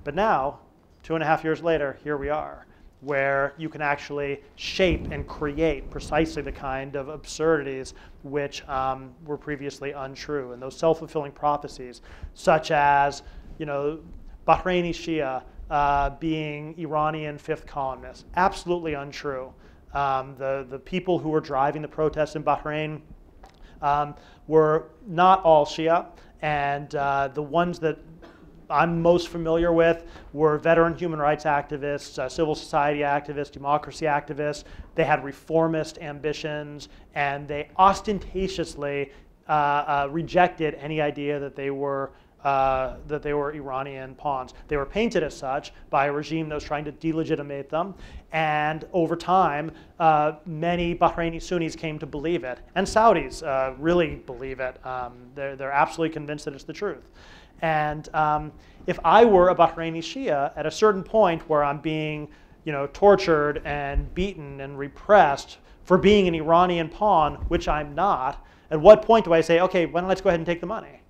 But now, two and a half years later, here we are, where you can actually shape and create precisely the kind of absurdities which um, were previously untrue. And those self-fulfilling prophecies, such as, you know, Bahraini Shia uh, being Iranian fifth columnists, absolutely untrue. Um, the, the people who were driving the protests in Bahrain um, were not all Shia, and uh, the ones that I'm most familiar with were veteran human rights activists, uh, civil society activists, democracy activists. They had reformist ambitions, and they ostentatiously uh, uh, rejected any idea that they were uh, that they were Iranian pawns. They were painted as such by a regime that was trying to delegitimate them. And over time, uh, many Bahraini Sunnis came to believe it. And Saudis uh, really believe it. Um, they're, they're absolutely convinced that it's the truth. And um, if I were a Bahraini Shia, at a certain point where I'm being you know, tortured and beaten and repressed for being an Iranian pawn, which I'm not, at what point do I say, okay, well, let's go ahead and take the money,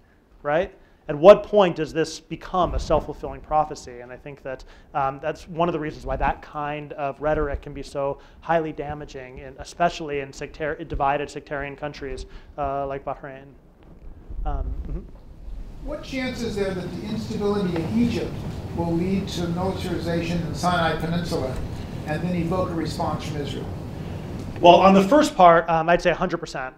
right? At what point does this become a self-fulfilling prophecy? And I think that um, that's one of the reasons why that kind of rhetoric can be so highly damaging, in, especially in sectar divided sectarian countries uh, like Bahrain. Um, mm -hmm. What chance is there that the instability in Egypt will lead to militarization in the Sinai Peninsula and then evoke a response from Israel? Well, on the first part, um, I'd say 100%.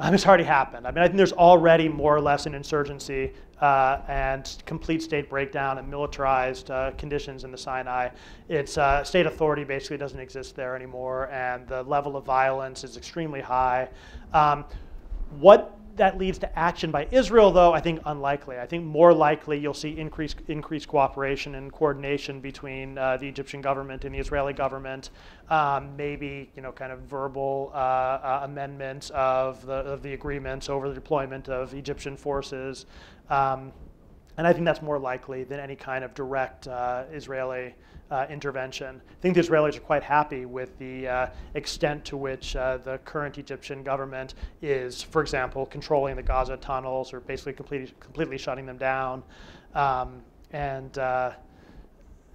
Um, it's already happened. I mean, I think there's already more or less an insurgency uh, and complete state breakdown and militarized uh, conditions in the Sinai. Its uh, state authority basically doesn't exist there anymore, and the level of violence is extremely high. Um, what that leads to action by Israel, though, I think unlikely. I think more likely you'll see increased increased cooperation and coordination between uh, the Egyptian government and the Israeli government. Um, maybe you know, kind of verbal uh, uh, amendments of the of the agreements over the deployment of Egyptian forces, um, and I think that's more likely than any kind of direct uh, Israeli uh, intervention. I think the Israelis are quite happy with the uh, extent to which uh, the current Egyptian government is, for example, controlling the Gaza tunnels or basically completely, completely shutting them down. Um, and uh,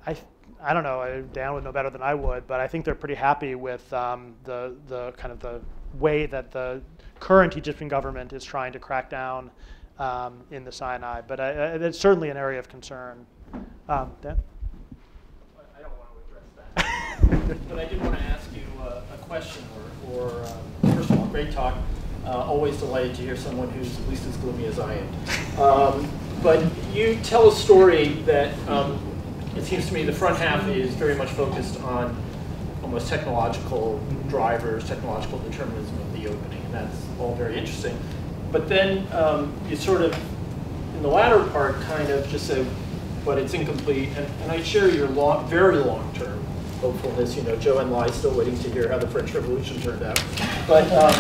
I, I don't know, Dan would know better than I would, but I think they're pretty happy with um, the, the kind of the way that the current Egyptian government is trying to crack down um, in the Sinai. But uh, it's certainly an area of concern. Um, Dan? I don't want to address that. but I did want to ask you uh, a question, or, or um, first of all, great talk. Uh, always delighted to hear someone who's at least as gloomy as I am. Um, but you tell a story that um, it seems to me the front half is very much focused on almost technological drivers, technological determinism of the opening, and that's all very interesting. But then um, you sort of, in the latter part, kind of just say, but it's incomplete, and, and I share your long, very long-term hopefulness. You know, Zhou Enlai still waiting to hear how the French Revolution turned out. But, um,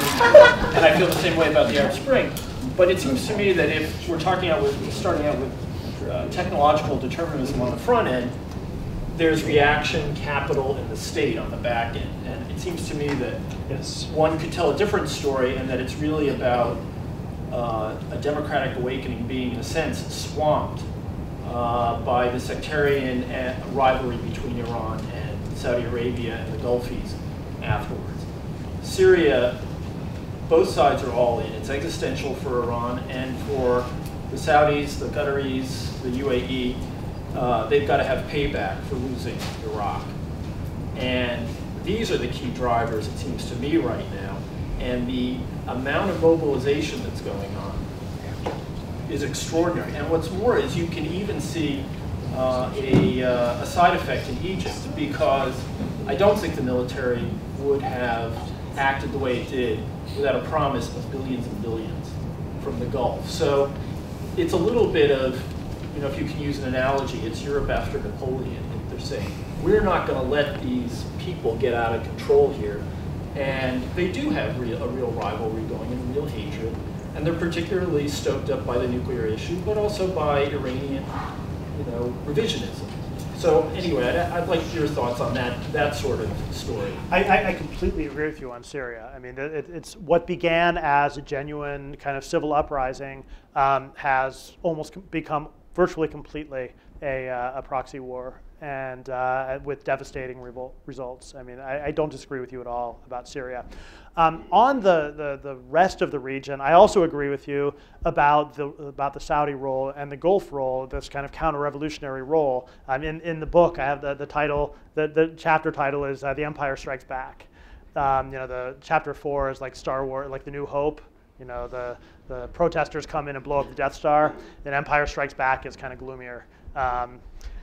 and I feel the same way about the Arab Spring. But it seems to me that if we're talking out with, starting out with uh, technological determinism on the front end, there's reaction, capital, and the state on the back end. And it seems to me that yes. one could tell a different story and that it's really about uh, a democratic awakening being, in a sense, swamped uh, by the sectarian uh, rivalry between Iran and Saudi Arabia and the Gulfies afterwards. Syria, both sides are all in. It's existential for Iran and for the Saudis, the Qataris, the UAE. Uh, they've got to have payback for losing Iraq. And these are the key drivers, it seems to me, right now. And the amount of mobilization that's going on is extraordinary. And what's more is you can even see uh, a, uh, a, side effect in Egypt because I don't think the military would have acted the way it did without a promise of billions and billions from the Gulf. So it's a little bit of, you know, if you can use an analogy, it's Europe after Napoleon. They're saying, we're not going to let these people get out of control here. And they do have real, a real rivalry going and real hatred. And they're particularly stoked up by the nuclear issue, but also by Iranian you know, revisionism. So anyway, I'd, I'd, like your thoughts on that that sort of story. I, I, completely agree with you on Syria. I mean, it, it's what began as a genuine kind of civil uprising um, has almost become virtually completely a, uh, a proxy war and uh, with devastating results. I mean, I, I, don't disagree with you at all about Syria. Um, on the, the, the, rest of the region, I also agree with you about the, about the Saudi role and the Gulf role, this kind of counter-revolutionary role. Um, in, in the book, I have the, the title, the, the chapter title is uh, The Empire Strikes Back. Um, you know, the chapter four is like Star Wars, like The New Hope, You know, the, the protesters come in and blow up the Death Star, then Empire Strikes Back is kind of gloomier. Um,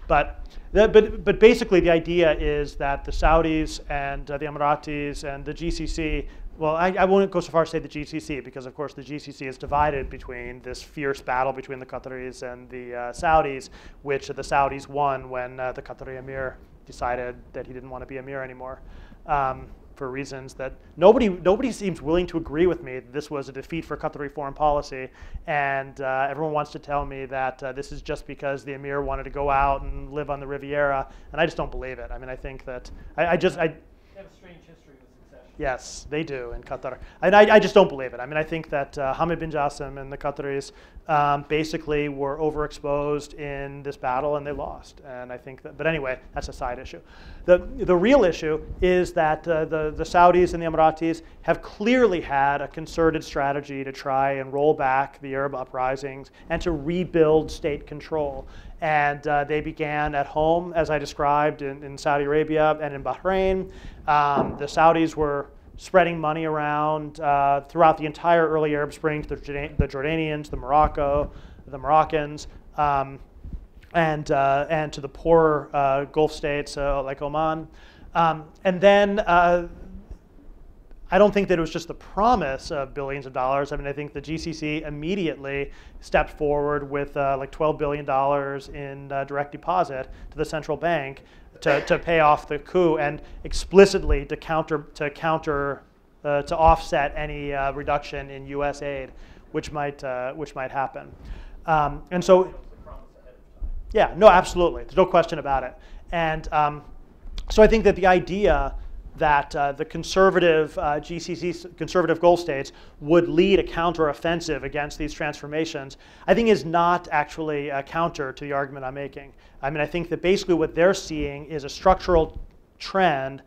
but, but, but basically, the idea is that the Saudis and uh, the Emiratis and the GCC well, I, I, won't go so far as to say the GCC because, of course, the GCC is divided between this fierce battle between the Qataris and the uh, Saudis, which the Saudis won when uh, the Qatari emir decided that he didn't want to be emir anymore. Um, for reasons that nobody nobody seems willing to agree with me. This was a defeat for Qatari foreign policy, and uh, everyone wants to tell me that uh, this is just because the emir wanted to go out and live on the Riviera, and I just don't believe it. I mean, I think that I, I just I. have a strange history with succession. Yes, they do in Qatar, and I, I just don't believe it. I mean, I think that uh, Hamad bin Jassim and the Qataris um, basically were overexposed in this battle and they lost. And I think that, but anyway, that's a side issue. The, the real issue is that uh, the, the Saudis and the Emiratis have clearly had a concerted strategy to try and roll back the Arab uprisings and to rebuild state control. And uh, they began at home, as I described, in, in Saudi Arabia and in Bahrain. Um, the Saudis were spreading money around uh, throughout the entire early Arab Spring to the, the Jordanians, the Morocco, the Moroccans, um, and, uh, and to the poorer uh, Gulf states uh, like Oman. Um, and then uh, I don't think that it was just the promise of billions of dollars. I mean, I think the GCC immediately stepped forward with uh, like $12 billion in direct deposit to the central bank to, to pay off the coup and explicitly to counter to counter uh, to offset any uh, reduction in U.S. aid, which might uh, which might happen. Um, and so, yeah, no, absolutely, there's no question about it. And um, so I think that the idea that uh, the conservative uh, GCC, conservative Gulf states, would lead a counteroffensive against these transformations, I think is not actually counter to the argument I'm making. I mean, I think that basically what they're seeing is a structural trend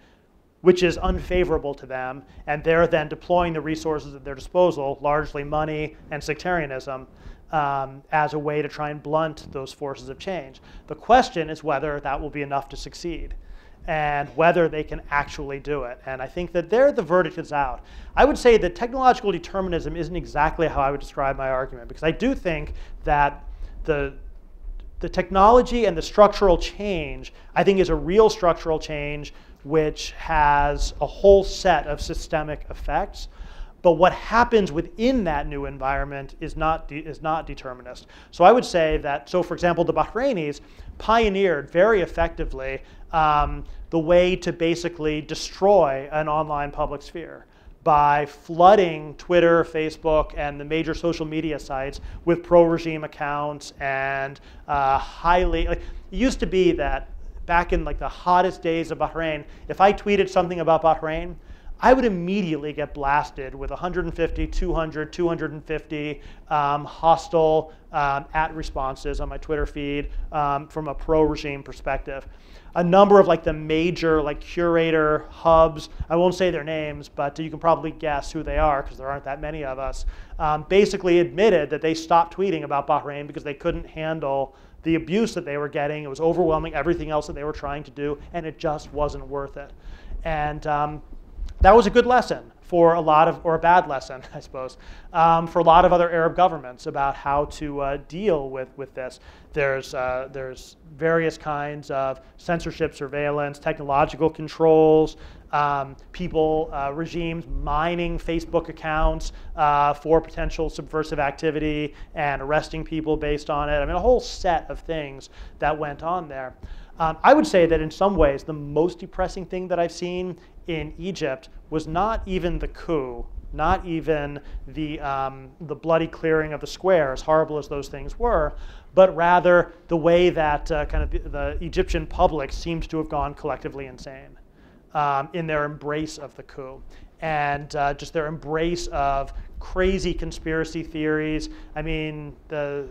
which is unfavorable to them, and they're then deploying the resources at their disposal, largely money and sectarianism, um, as a way to try and blunt those forces of change. The question is whether that will be enough to succeed and whether they can actually do it. And I think that there the verdict is out. I would say that technological determinism isn't exactly how I would describe my argument because I do think that the the technology and the structural change, I think, is a real structural change which has a whole set of systemic effects. But what happens within that new environment is not, is not determinist. So I would say that, so for example, the Bahrainis pioneered very effectively um, the way to basically destroy an online public sphere by flooding Twitter, Facebook, and the major social media sites with pro-regime accounts and uh, highly. Like, it used to be that back in like the hottest days of Bahrain, if I tweeted something about Bahrain, I would immediately get blasted with 150, 200, 250 um, hostile um, at responses on my Twitter feed um, from a pro-regime perspective a number of like the major like curator hubs. I won't say their names, but you can probably guess who they are because there aren't that many of us. Um, basically admitted that they stopped tweeting about Bahrain because they couldn't handle the abuse that they were getting. It was overwhelming everything else that they were trying to do, and it just wasn't worth it. And um, that was a good lesson for a lot of, or a bad lesson, I suppose, um, for a lot of other Arab governments about how to uh, deal with, with this. There's, uh, there's various kinds of censorship, surveillance, technological controls, um, people, uh, regimes mining Facebook accounts uh, for potential subversive activity and arresting people based on it. I mean, a whole set of things that went on there. Um, I would say that in some ways, the most depressing thing that I've seen in Egypt was not even the coup, not even the, um, the bloody clearing of the square, as horrible as those things were, but rather the way that uh, kind of the Egyptian public seems to have gone collectively insane um, in their embrace of the coup and uh, just their embrace of crazy conspiracy theories. I mean, the,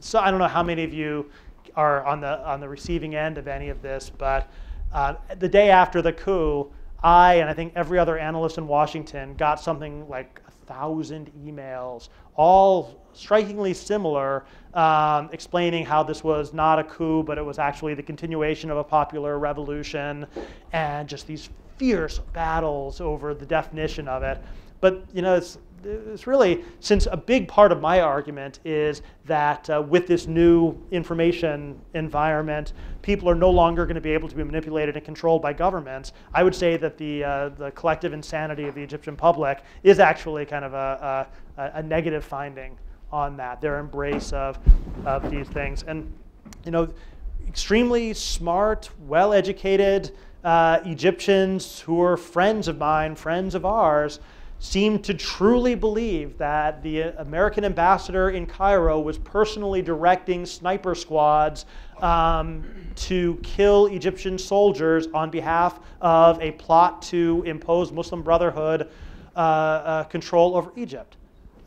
so I don't know how many of you are on the on the receiving end of any of this, but uh, the day after the coup, I and I think every other analyst in Washington got something like a thousand emails, all strikingly similar, um, explaining how this was not a coup, but it was actually the continuation of a popular revolution, and just these fierce battles over the definition of it. But you know, it's really, since a big part of my argument is that uh, with this new information environment, people are no longer going to be able to be manipulated and controlled by governments. I would say that the, uh, the collective insanity of the Egyptian public is actually kind of a, a, a negative finding on that, their embrace of, of these things. And, you know, extremely smart, well-educated uh, Egyptians who are friends of mine, friends of ours, seemed to truly believe that the American ambassador in Cairo was personally directing sniper squads um, to kill Egyptian soldiers on behalf of a plot to impose Muslim Brotherhood uh, uh, control over Egypt.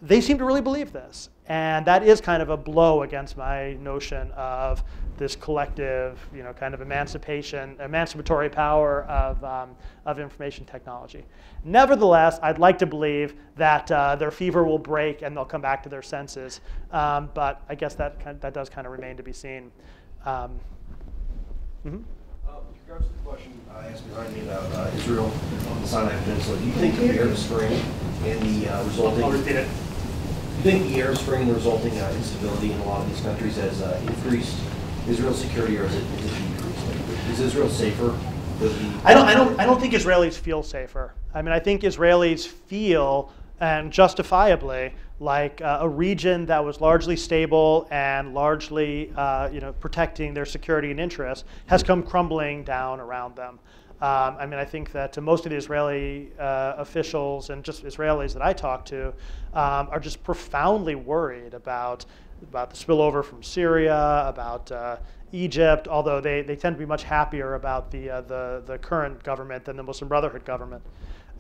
They seem to really believe this. And that is kind of a blow against my notion of this collective, you know, kind of emancipation, emancipatory power of, um, of information technology. Nevertheless, I'd like to believe that uh, their fever will break and they'll come back to their senses. Um, but I guess that, kind of, that does kind of remain to be seen. Um, mm -hmm. uh, with regards to the question I asked behind me about uh, Israel on the Sinai Peninsula, do you think the Arab Spring and the uh, resulting... I'll repeat it. Do you think the Arab Spring and the resulting uh, instability in a lot of these countries has uh, increased Israel's security, or is it, is it decreased? Is Israel safer? I don't, I, don't, I don't think Israelis feel safer. I mean, I think Israelis feel, and justifiably, like uh, a region that was largely stable and largely uh, you know, protecting their security and interests has come crumbling down around them. Um, I mean, I think that most of the Israeli uh, officials and just Israelis that I talk to um, are just profoundly worried about about the spillover from Syria, about uh, Egypt, although they, they tend to be much happier about the, uh, the, the current government than the Muslim Brotherhood government.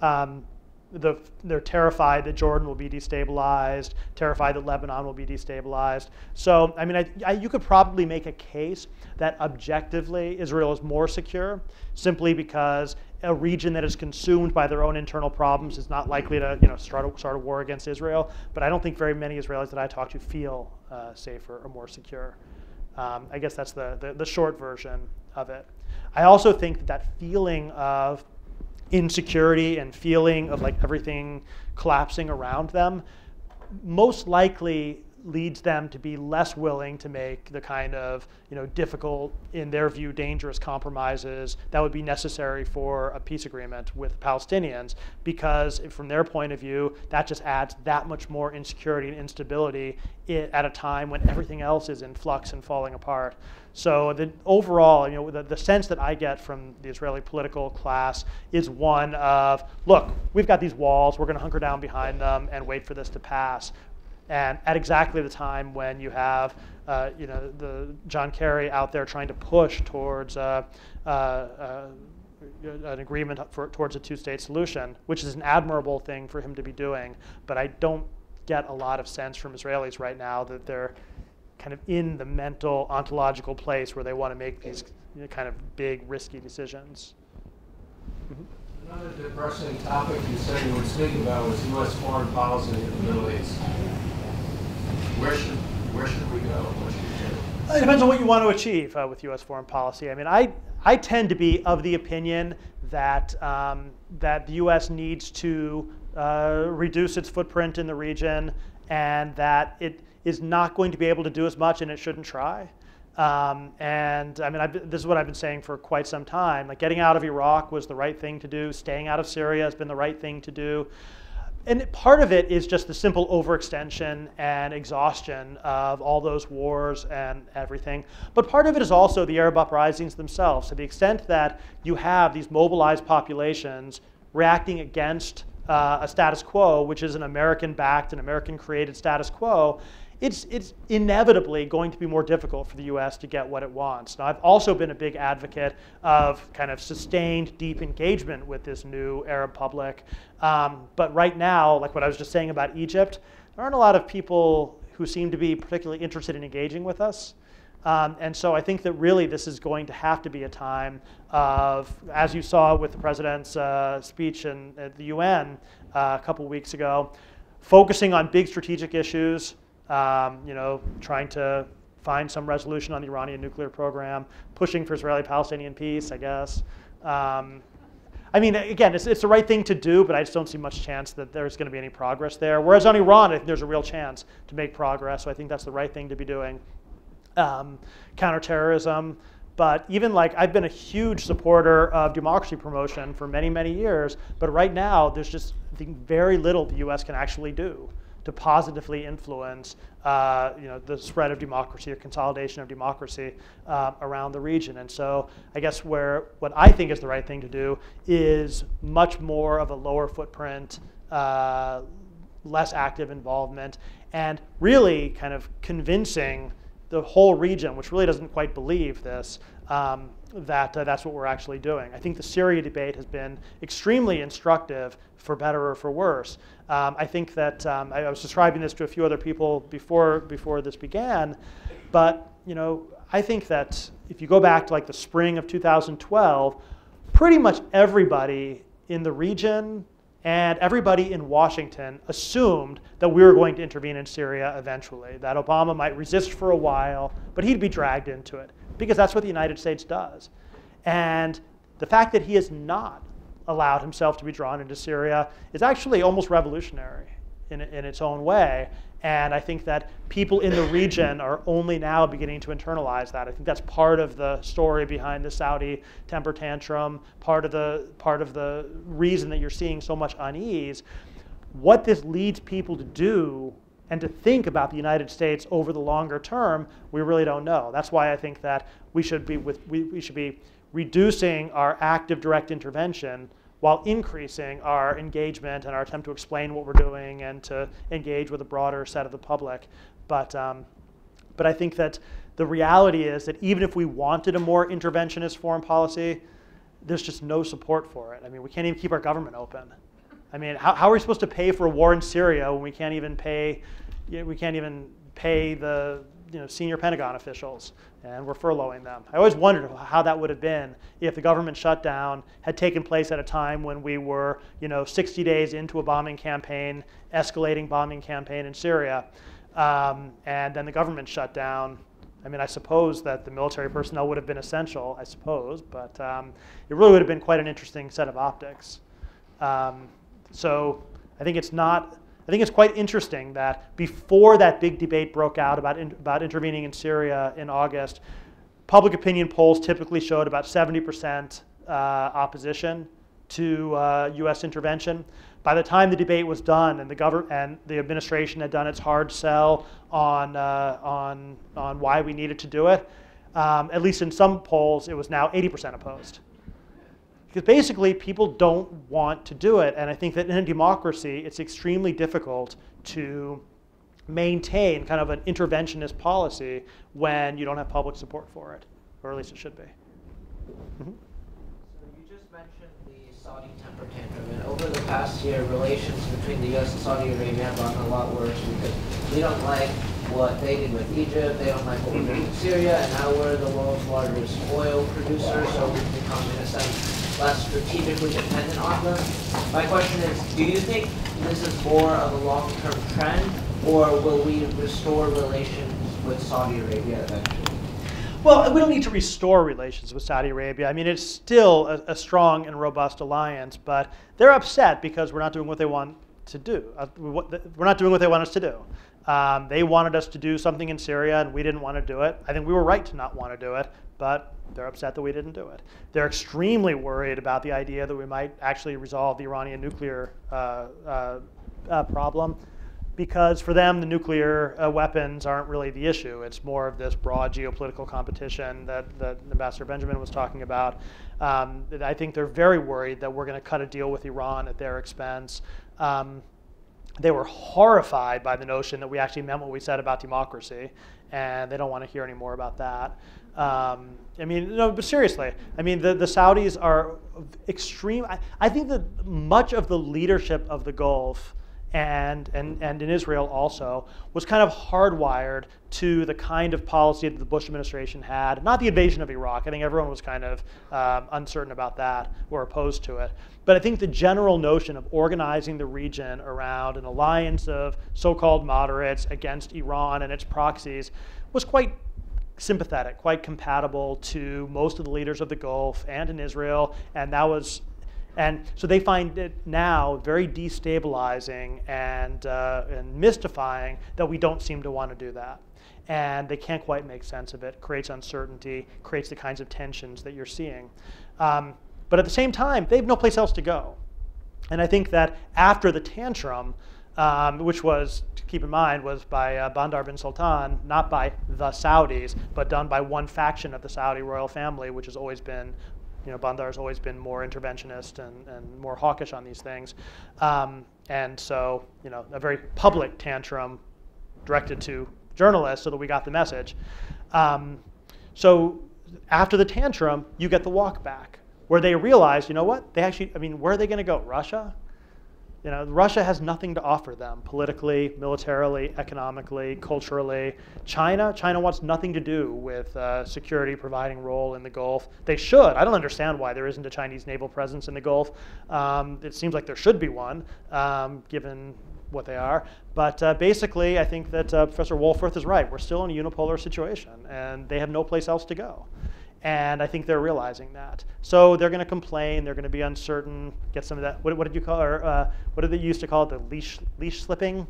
Um, the, they're terrified that Jordan will be destabilized, terrified that Lebanon will be destabilized. So, I mean, I, I, you could probably make a case that objectively Israel is more secure simply because a region that is consumed by their own internal problems is not likely to you know, start, a, start a war against Israel. But I don't think very many Israelis that I talk to feel uh, safer or more secure. Um, I guess that's the, the, the short version of it. I also think that, that feeling of insecurity and feeling of like everything collapsing around them most likely leads them to be less willing to make the kind of you know difficult in their view dangerous compromises that would be necessary for a peace agreement with Palestinians. Because from their point of view that just adds that much more insecurity and instability at a time when everything else is in flux and falling apart. So the overall you know the, the sense that I get from the Israeli political class is one of look we've got these walls we're going to hunker down behind them and wait for this to pass and at exactly the time when you have uh, you know, the John Kerry out there trying to push towards uh, uh, uh, an agreement for, towards a two-state solution, which is an admirable thing for him to be doing. But I don't get a lot of sense from Israelis right now that they're kind of in the mental ontological place where they want to make these you know, kind of big risky decisions. Mm -hmm. Another depressing topic you said you would speak about was U.S. foreign policy in the Middle East. Where should, where should we go? It depends on what you want to achieve uh, with U.S. foreign policy. I mean, I, I tend to be of the opinion that, um, that the U.S. needs to uh, reduce its footprint in the region and that it is not going to be able to do as much and it shouldn't try. Um, and I mean, I've, this is what I've been saying for quite some time. Like getting out of Iraq was the right thing to do. Staying out of Syria has been the right thing to do and part of it is just the simple overextension and exhaustion of all those wars and everything. But part of it is also the Arab uprisings themselves. To the extent that you have these mobilized populations reacting against uh, a status quo, which is an American-backed and American-created status quo, it's, it's inevitably going to be more difficult for the US to get what it wants. Now, I've also been a big advocate of kind of sustained deep engagement with this new Arab public. Um, but right now, like what I was just saying about Egypt, there aren't a lot of people who seem to be particularly interested in engaging with us. Um, and so I think that really this is going to have to be a time of, as you saw with the president's uh, speech in, at the UN uh, a couple weeks ago, focusing on big strategic issues, um, you know, trying to find some resolution on the Iranian nuclear program, pushing for Israeli-Palestinian peace, I guess. Um, I mean, again, it's, it's the right thing to do, but I just don't see much chance that there's going to be any progress there. Whereas on Iran, I think there's a real chance to make progress. So I think that's the right thing to be doing. Um, counterterrorism, but even like I've been a huge supporter of democracy promotion for many, many years. But right now, there's just very little the U.S. can actually do to positively influence uh, you know, the spread of democracy or consolidation of democracy uh, around the region. And so I guess where what I think is the right thing to do is much more of a lower footprint, uh, less active involvement, and really kind of convincing the whole region, which really doesn't quite believe this, um, that uh, that's what we're actually doing. I think the Syria debate has been extremely instructive, for better or for worse. Um, I think that um, I, I, was describing this to a few other people before before this began, but you know I think that if you go back to like the spring of 2012, pretty much everybody in the region and everybody in Washington assumed that we were going to intervene in Syria eventually, that Obama might resist for a while, but he'd be dragged into it, because that's what the United States does. And the fact that he has not allowed himself to be drawn into Syria is actually almost revolutionary in, in its own way. And I think that people in the region are only now beginning to internalize that. I think that's part of the story behind the Saudi temper tantrum, part of the, part of the reason that you're seeing so much unease. What this leads people to do and to think about the United States over the longer term, we really don't know. That's why I think that we should be, with, we, we should be reducing our active direct intervention while increasing our engagement and our attempt to explain what we're doing and to engage with a broader set of the public. But, um, but I think that the reality is that even if we wanted a more interventionist foreign policy, there's just no support for it. I mean, we can't even keep our government open. I mean, how, how are we supposed to pay for a war in Syria when we can't even pay, we can't even pay the you know, senior Pentagon officials, and we're furloughing them. I always wondered how that would have been if the government shutdown had taken place at a time when we were, you know, 60 days into a bombing campaign, escalating bombing campaign in Syria, um, and then the government shut down. I mean, I suppose that the military personnel would have been essential, I suppose, but um, it really would have been quite an interesting set of optics. Um, so I think it's not I think it's quite interesting that before that big debate broke out about, in, about intervening in Syria in August, public opinion polls typically showed about 70% uh, opposition to uh, U.S. intervention. By the time the debate was done and the government and the administration had done its hard sell on, uh, on, on why we needed to do it, um, at least in some polls, it was now 80% opposed. Because basically, people don't want to do it. And I think that in a democracy, it's extremely difficult to maintain kind of an interventionist policy when you don't have public support for it, or at least it should be. Mm-hmm. So you just mentioned the Saudi temper tantrum, and over the past year, relations between the U.S. and Saudi Arabia have gotten a lot worse because we don't like what they did with Egypt, they don't like what we're doing in Syria, and now we're the world's largest oil producer, so we've become, in a sense, less strategically dependent on them. My question is, do you think this is more of a long-term trend, or will we restore relations with Saudi Arabia eventually? Well, we don't need to restore relations with Saudi Arabia. I mean, it's still a, a strong and robust alliance, but they're upset because we're not doing what they want to do. Uh, we're not doing what they want us to do. Um, they wanted us to do something in Syria, and we didn't want to do it. I think we were right to not want to do it, but they're upset that we didn't do it. They're extremely worried about the idea that we might actually resolve the Iranian nuclear uh, uh, uh, problem because for them, the nuclear uh, weapons aren't really the issue. It's more of this broad geopolitical competition that, that Ambassador Benjamin was talking about. Um, I think they're very worried that we're going to cut a deal with Iran at their expense. Um, they were horrified by the notion that we actually meant what we said about democracy, and they don't want to hear any more about that. Um, I mean, no, but seriously, I mean, the, the Saudis are extreme. I, I think that much of the leadership of the Gulf and, and, and in Israel also was kind of hardwired to the kind of policy that the Bush administration had. Not the invasion of Iraq. I think everyone was kind of um, uncertain about that or opposed to it. But I think the general notion of organizing the region around an alliance of so called moderates against Iran and its proxies was quite sympathetic, quite compatible to most of the leaders of the Gulf and in Israel. And that was And so they find it now very destabilizing and, uh, and mystifying that we don't seem to want to do that. And they can't quite make sense of it, creates uncertainty, creates the kinds of tensions that you're seeing. Um, but at the same time, they have no place else to go. And I think that after the tantrum, um, which was, to keep in mind, was by uh, Bandar bin Sultan, not by the Saudis, but done by one faction of the Saudi royal family, which has always been, you know, Bandar has always been more interventionist and, and more hawkish on these things. Um, and so, you know, a very public tantrum directed to journalists so that we got the message. Um, so after the tantrum, you get the walk back where they realize, you know what, they actually, I mean, where are they going to go? Russia? You know, Russia has nothing to offer them politically, militarily, economically, culturally. China, China wants nothing to do with uh, security providing role in the Gulf. They should. I don't understand why there isn't a Chinese naval presence in the Gulf. Um, it seems like there should be one, um, given what they are. But uh, basically, I think that uh, Professor Wohlforth is right. We're still in a unipolar situation, and they have no place else to go. And I think they're realizing that. So they're going to complain. They're going to be uncertain. Get some of that. What, what did you call? Or uh, what did they used to call it? The leash leash slipping.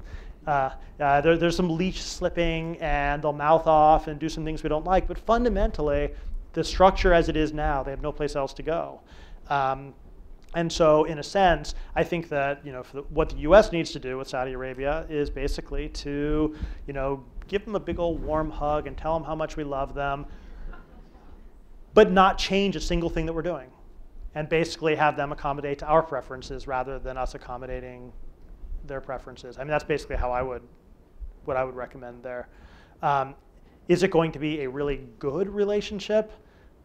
Uh, uh, there, there's some leash slipping, and they'll mouth off and do some things we don't like. But fundamentally, the structure as it is now, they have no place else to go. Um, and so, in a sense, I think that you know the, what the U.S. needs to do with Saudi Arabia is basically to, you know, give them a big old warm hug and tell them how much we love them, but not change a single thing that we're doing and basically have them accommodate to our preferences rather than us accommodating their preferences. I mean, that's basically how I would, what I would recommend there. Um, is it going to be a really good relationship?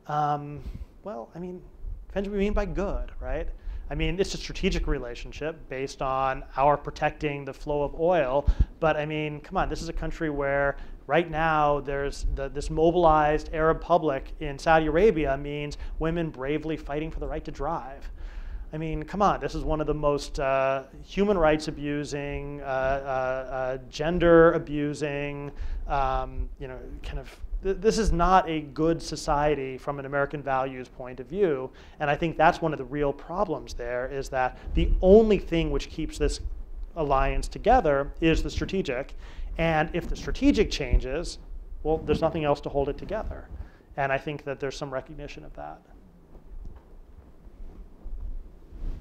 Um, well, I mean, depends what we mean by good, right? I mean, it's a strategic relationship based on our protecting the flow of oil. But I mean, come on, this is a country where right now there's the, this mobilized Arab public in Saudi Arabia means women bravely fighting for the right to drive. I mean, come on, this is one of the most uh, human rights abusing, uh, uh, uh gender abusing, um, you know, kind of this is not a good society from an American values point of view. And I think that's one of the real problems there is that the only thing which keeps this alliance together is the strategic. And if the strategic changes, well, there's nothing else to hold it together. And I think that there's some recognition of that.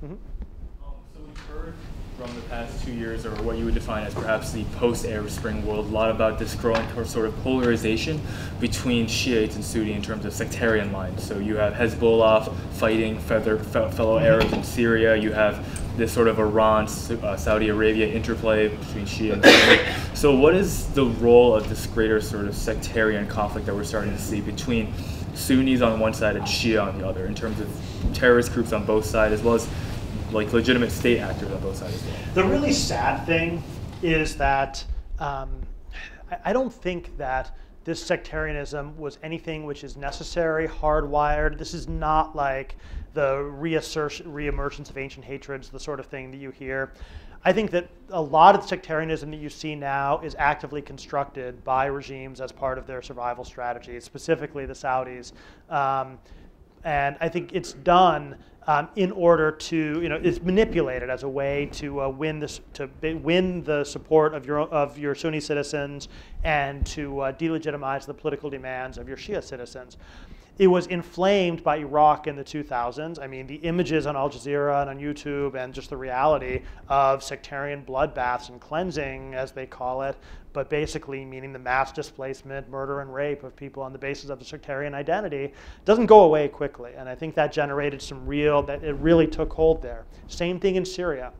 Mm -hmm. um, so we've heard from the past two years, or what you would define as perhaps the post-Arab Spring world, a lot about this growing sort of polarization between Shiites and Sunni in terms of sectarian lines. So you have Hezbollah fighting fellow mm-hmm. Arabs in Syria. You have this sort of Iran, uh, Saudi Arabia interplay between Shia and Sunni. so what is the role of this greater sort of sectarian conflict that we're starting to see between Sunnis on one side and Shia on the other, in terms of terrorist groups on both sides, as well as like legitimate state actors on both sides well. The really sad thing is that um, I don't think that this sectarianism was anything which is necessary, hardwired. This is not like the reemergence of ancient hatreds, the sort of thing that you hear. I think that a lot of the sectarianism that you see now is actively constructed by regimes as part of their survival strategies, specifically the Saudis. Um, and I think it's done um, in order to, you know, it's manipulated as a way to uh, win this, to win the support of your of your Sunni citizens and to uh, delegitimize the political demands of your Shia citizens. It was inflamed by Iraq in the 2000s. I mean, the images on Al Jazeera and on YouTube and just the reality of sectarian bloodbaths and cleansing, as they call it, but basically meaning the mass displacement, murder, and rape of people on the basis of the sectarian identity, doesn't go away quickly. And I think that generated some real, that it really took hold there. Same thing in Syria,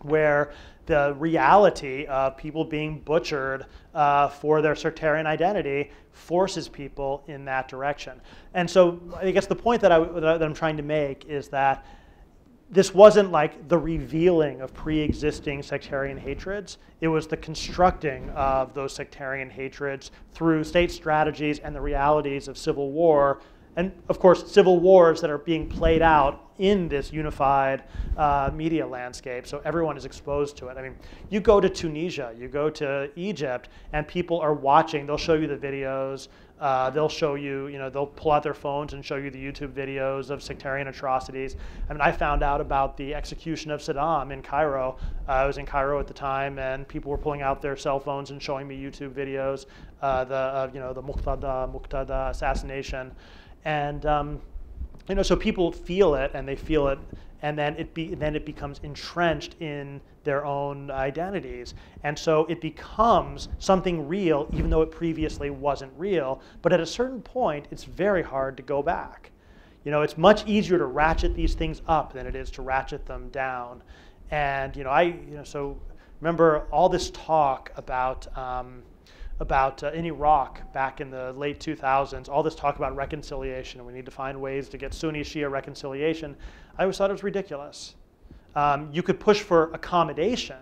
where the reality of people being butchered uh, for their sectarian identity forces people in that direction. And so I guess the point that, I, that I'm trying to make is that this wasn't like the revealing of pre-existing sectarian hatreds. It was the constructing of those sectarian hatreds through state strategies and the realities of civil war and of course, civil wars that are being played out in this unified uh, media landscape. So everyone is exposed to it. I mean, you go to Tunisia, you go to Egypt, and people are watching. They'll show you the videos Uh, they'll show you, you know, they'll pull out their phones and show you the YouTube videos of sectarian atrocities. I mean, I found out about the execution of Saddam in Cairo. Uh, I was in Cairo at the time, and people were pulling out their cell phones and showing me YouTube videos, uh, the, you know, the Muqtada, Muqtada assassination. And, um, you know, so people feel it and they feel it and then it be then it becomes entrenched in their own identities. And so it becomes something real even though it previously wasn't real. But at a certain point it's very hard to go back. You know it's much easier to ratchet these things up than it is to ratchet them down. And you know i you know so remember all this talk about um, about uh, in Iraq back in the late 2000s, all this talk about reconciliation, we need to find ways to get Sunni Shia reconciliation. I always thought it was ridiculous. Um, you could push for accommodation.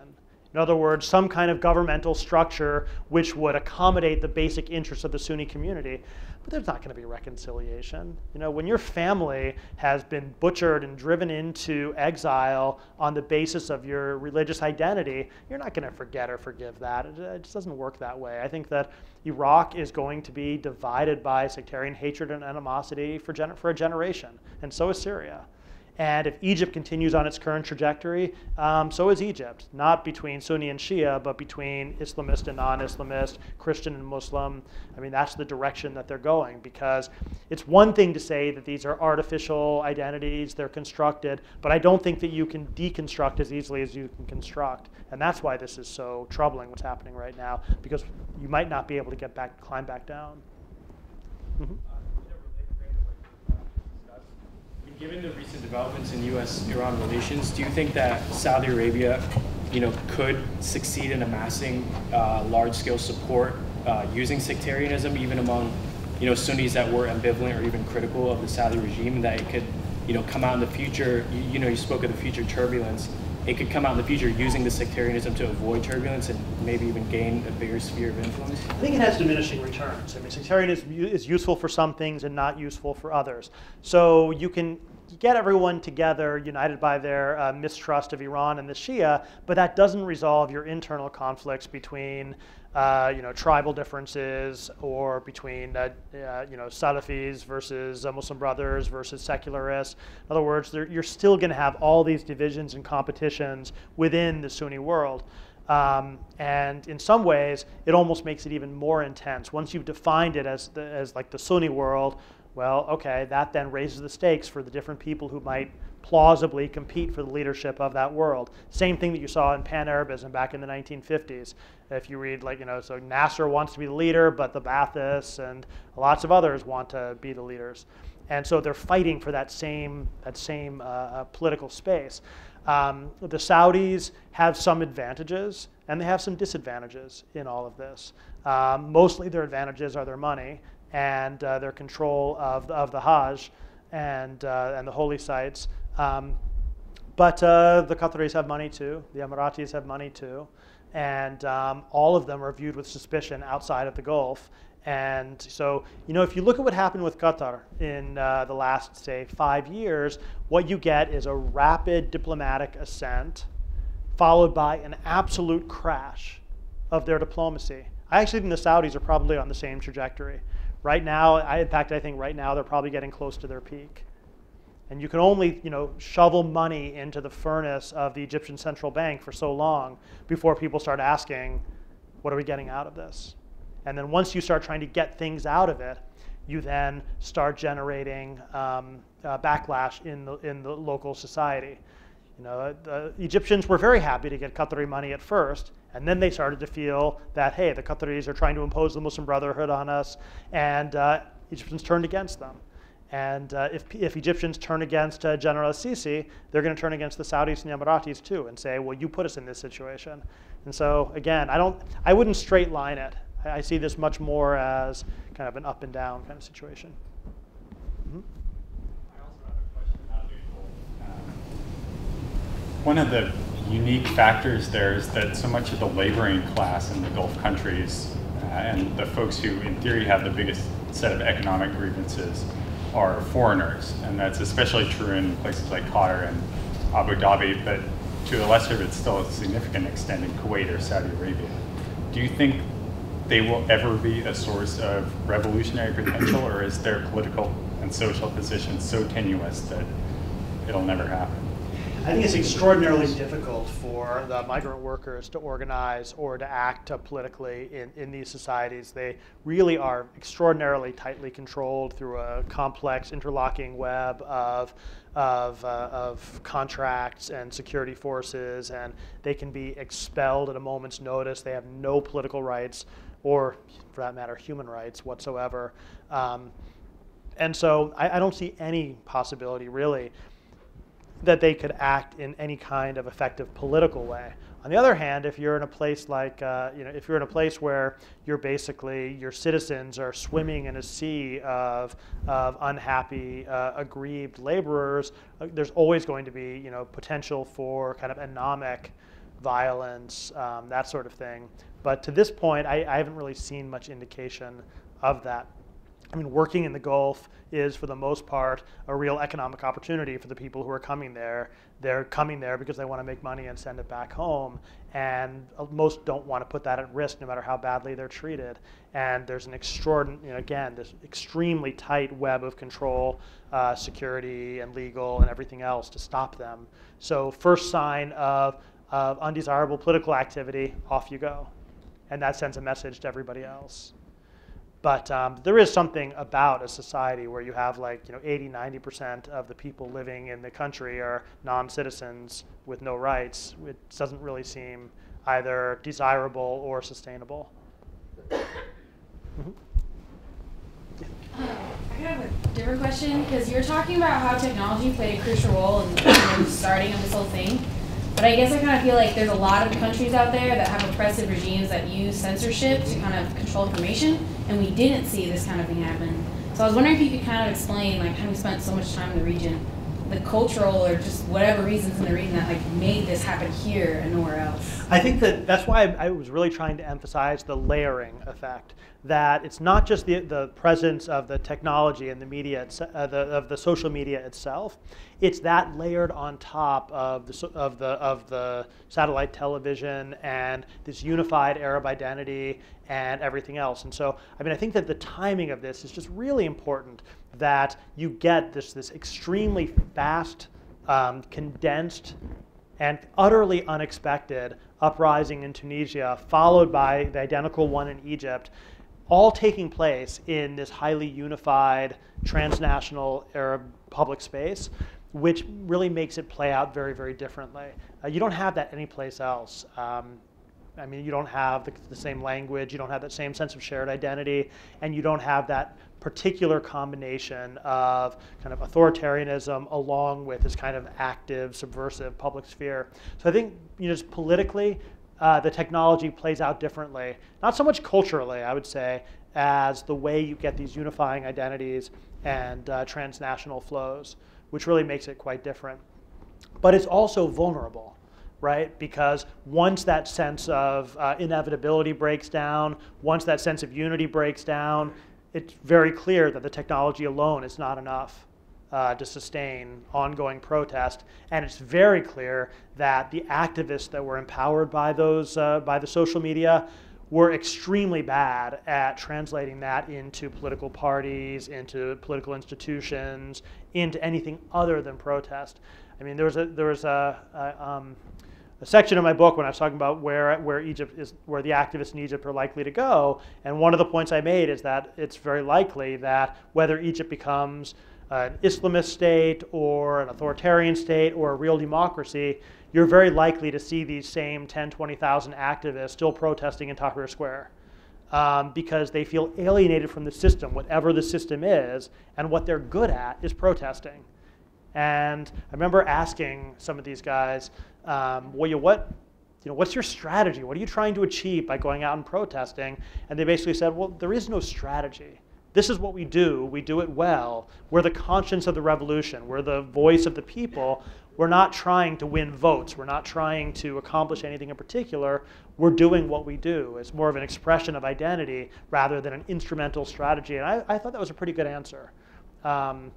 In other words, some kind of governmental structure which would accommodate the basic interests of the Sunni community. But there's not going to be reconciliation. You know, when your family has been butchered and driven into exile on the basis of your religious identity, you're not going to forget or forgive that. It, it just doesn't work that way. I think that Iraq is going to be divided by sectarian hatred and animosity for, gen- for a generation, and so is Syria. And if Egypt continues on its current trajectory, um, so is Egypt. Not between Sunni and Shia, but between Islamist and non Islamist, Christian and Muslim. I mean, that's the direction that they're going because it's one thing to say that these are artificial identities, they're constructed, but I don't think that you can deconstruct as easily as you can construct. And that's why this is so troubling, what's happening right now, because you might not be able to get back, climb back down. Mm-hmm given the recent developments in U.S.-Iran relations, do you think that Saudi Arabia, you know, could succeed in amassing uh, large-scale support uh, using sectarianism, even among, you know, Sunnis that were ambivalent or even critical of the Saudi regime, that it could, you know, come out in the future? You, you know, you spoke of the future turbulence. It could come out in the future using the sectarianism to avoid turbulence and maybe even gain a bigger sphere of influence? I think it has diminishing returns. I mean, sectarianism is useful for some things and not useful for others. So you can get everyone together, united by their uh, mistrust of Iran and the Shia, but that doesn't resolve your internal conflicts between, uh, you know, tribal differences or between, uh, uh you know, Salafis versus uh, Muslim Brothers versus secularists. In other words, you're still going to have all these divisions and competitions within the Sunni world. Um, and in some ways, it almost makes it even more intense. Once you've defined it as, the, as like the Sunni world, well, okay, that then raises the stakes for the different people who might plausibly compete for the leadership of that world. Same thing that you saw in Pan-Arabism back in the 1950s. If you read, like, you know, so Nasser wants to be the leader, but the Baathists and lots of others want to be the leaders. And so they're fighting for that same, that same uh, uh, political space. Um, the Saudis have some advantages and they have some disadvantages in all of this. Um, mostly their advantages are their money and uh, their control of the, of the Hajj and, uh, and the holy sites. Um, but uh, the Qataris have money too, the Emiratis have money too, and um, all of them are viewed with suspicion outside of the Gulf. And so, you know, if you look at what happened with Qatar in uh, the last, say, five years, what you get is a rapid diplomatic ascent followed by an absolute crash of their diplomacy. I actually think the Saudis are probably on the same trajectory. Right now, I, in fact, I think right now they're probably getting close to their peak. And you can only, you know, shovel money into the furnace of the Egyptian central bank for so long before people start asking, what are we getting out of this? And then once you start trying to get things out of it, you then start generating um, uh, backlash in the, in the local society. You know, the Egyptians were very happy to get Qatari money at first, and then they started to feel that, hey, the Qataris are trying to impose the Muslim Brotherhood on us, and uh, Egyptians turned against them. And uh, if, if Egyptians turn against uh, General Sisi, they're going to turn against the Saudis and the Emiratis too, and say, well, you put us in this situation. And so again, I don't, I wouldn't straight line it. I, I see this much more as kind of an up and down kind of situation. Mm -hmm. One of the unique factors there is that so much of the laboring class in the Gulf countries uh, and the folks who, in theory, have the biggest set of economic grievances are foreigners. And that's especially true in places like Qatar and Abu Dhabi, but to a lesser, but still a significant extent in Kuwait or Saudi Arabia. Do you think they will ever be a source of revolutionary potential, or is their political and social position so tenuous that it'll never happen? I think it's extraordinarily difficult for the migrant workers to organize or to act politically in, in these societies. They really are extraordinarily tightly controlled through a complex interlocking web of, of, uh, of contracts and security forces, and they can be expelled at a moment's notice. They have no political rights or, for that matter, human rights whatsoever. Um, and so I, I don't see any possibility, really, that they could act in any kind of effective political way. On the other hand, if you're in a place like, uh, you know, if you're in a place where you're basically, your citizens are swimming in a sea of, of unhappy, uh, aggrieved laborers, uh, there's always going to be, you know, potential for kind of anomic violence, um, that sort of thing. But to this point, I, I haven't really seen much indication of that. I mean, working in the Gulf is, for the most part, a real economic opportunity for the people who are coming there. They're coming there because they want to make money and send it back home. And uh, most don't want to put that at risk no matter how badly they're treated. And there's an extraordinary, you know, again, this extremely tight web of control, uh, security and legal and everything else to stop them. So, first sign of, of undesirable political activity, off you go. And that sends a message to everybody else. But um, there is something about a society where you have like, you know, 80, 90% of the people living in the country are non-citizens with no rights. It doesn't really seem either desirable or sustainable. Mm-hmm. Uh, I have a different question because you're talking about how technology played a crucial role in the starting of this whole thing. But I guess I kind of feel like there's a lot of countries out there that have oppressive regimes that use censorship to kind of control information, and we didn't see this kind of thing happen. So I was wondering if you could kind of explain, like, having spent so much time in the region, the cultural or just whatever reasons in the region that like made this happen here and nowhere else. I think that that's why I, I was really trying to emphasize the layering effect. That it's not just the, the presence of the technology and the media, uh, the, of the social media itself. It's that layered on top of the, of the of the satellite television and this unified Arab identity and everything else. And so, I mean, I think that the timing of this is just really important that you get this, this extremely fast, um, condensed, and utterly unexpected uprising in Tunisia, followed by the identical one in Egypt, all taking place in this highly unified transnational Arab public space, which really makes it play out very, very differently. Uh, you don't have that anyplace else. Um, I mean, you don't have the, the, same language, you don't have that same sense of shared identity, and you don't have that particular combination of kind of authoritarianism along with this kind of active, subversive public sphere. So I think, you know, just politically, uh, the technology plays out differently. Not so much culturally, I would say, as the way you get these unifying identities and uh, transnational flows, which really makes it quite different. But it's also vulnerable right? Because once that sense of uh, inevitability breaks down, once that sense of unity breaks down, it's very clear that the technology alone is not enough uh, to sustain ongoing protest. And it's very clear that the activists that were empowered by those uh, by the social media were extremely bad at translating that into political parties, into political institutions, into anything other than protest. I mean, there was a there was a, a um, a section of my book when I was talking about where, where Egypt is, where the activists in Egypt are likely to go. And one of the points I made is that it's very likely that whether Egypt becomes an Islamist state or an authoritarian state or a real democracy, you're very likely to see these same 10, 20,000 activists still protesting in Tahrir Square. Um, because they feel alienated from the system, whatever the system is, and what they're good at is protesting. And I remember asking some of these guys, um, well, you, what, you know, what's your strategy? What are you trying to achieve by going out and protesting? And they basically said, well, there is no strategy. This is what we do. We do it well. We're the conscience of the revolution. We're the voice of the people. We're not trying to win votes. We're not trying to accomplish anything in particular. We're doing what we do. It's more of an expression of identity rather than an instrumental strategy. And I, I thought that was a pretty good answer. Um,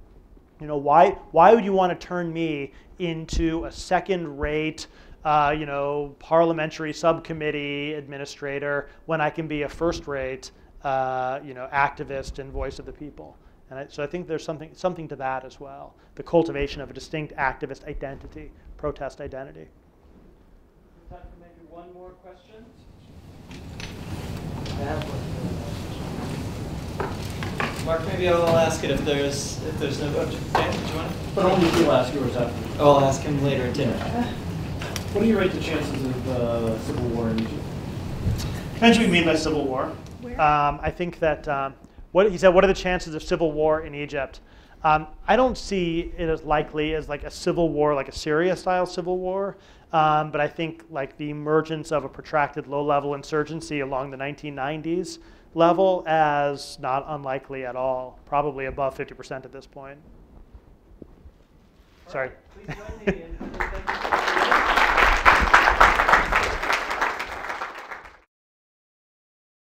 you know, why, why would you want to turn me into a second-rate, uh, uh, you know, parliamentary subcommittee administrator when I can be a first-rate, uh, you know, activist and voice of the people. And I, so I think there's something, something to that as well, the cultivation of a distinct activist identity, protest identity. Time for maybe one more question? Marc, maybe I'll ask it if there's if there's no. Dan, do you want? But only if you'll ask yours after. Oh, I'll ask him later at dinner. What do you rate the chances of uh, civil war in Egypt? Depends what you mean by civil war. Um, I think that um, what he said. What are the chances of civil war in Egypt? Um, I don't see it as likely as like a civil war, like a Syria-style civil war. Um, but I think like the emergence of a protracted low-level insurgency along the 1990s level as not unlikely at all, probably above 50% at this point. Sorry. Right.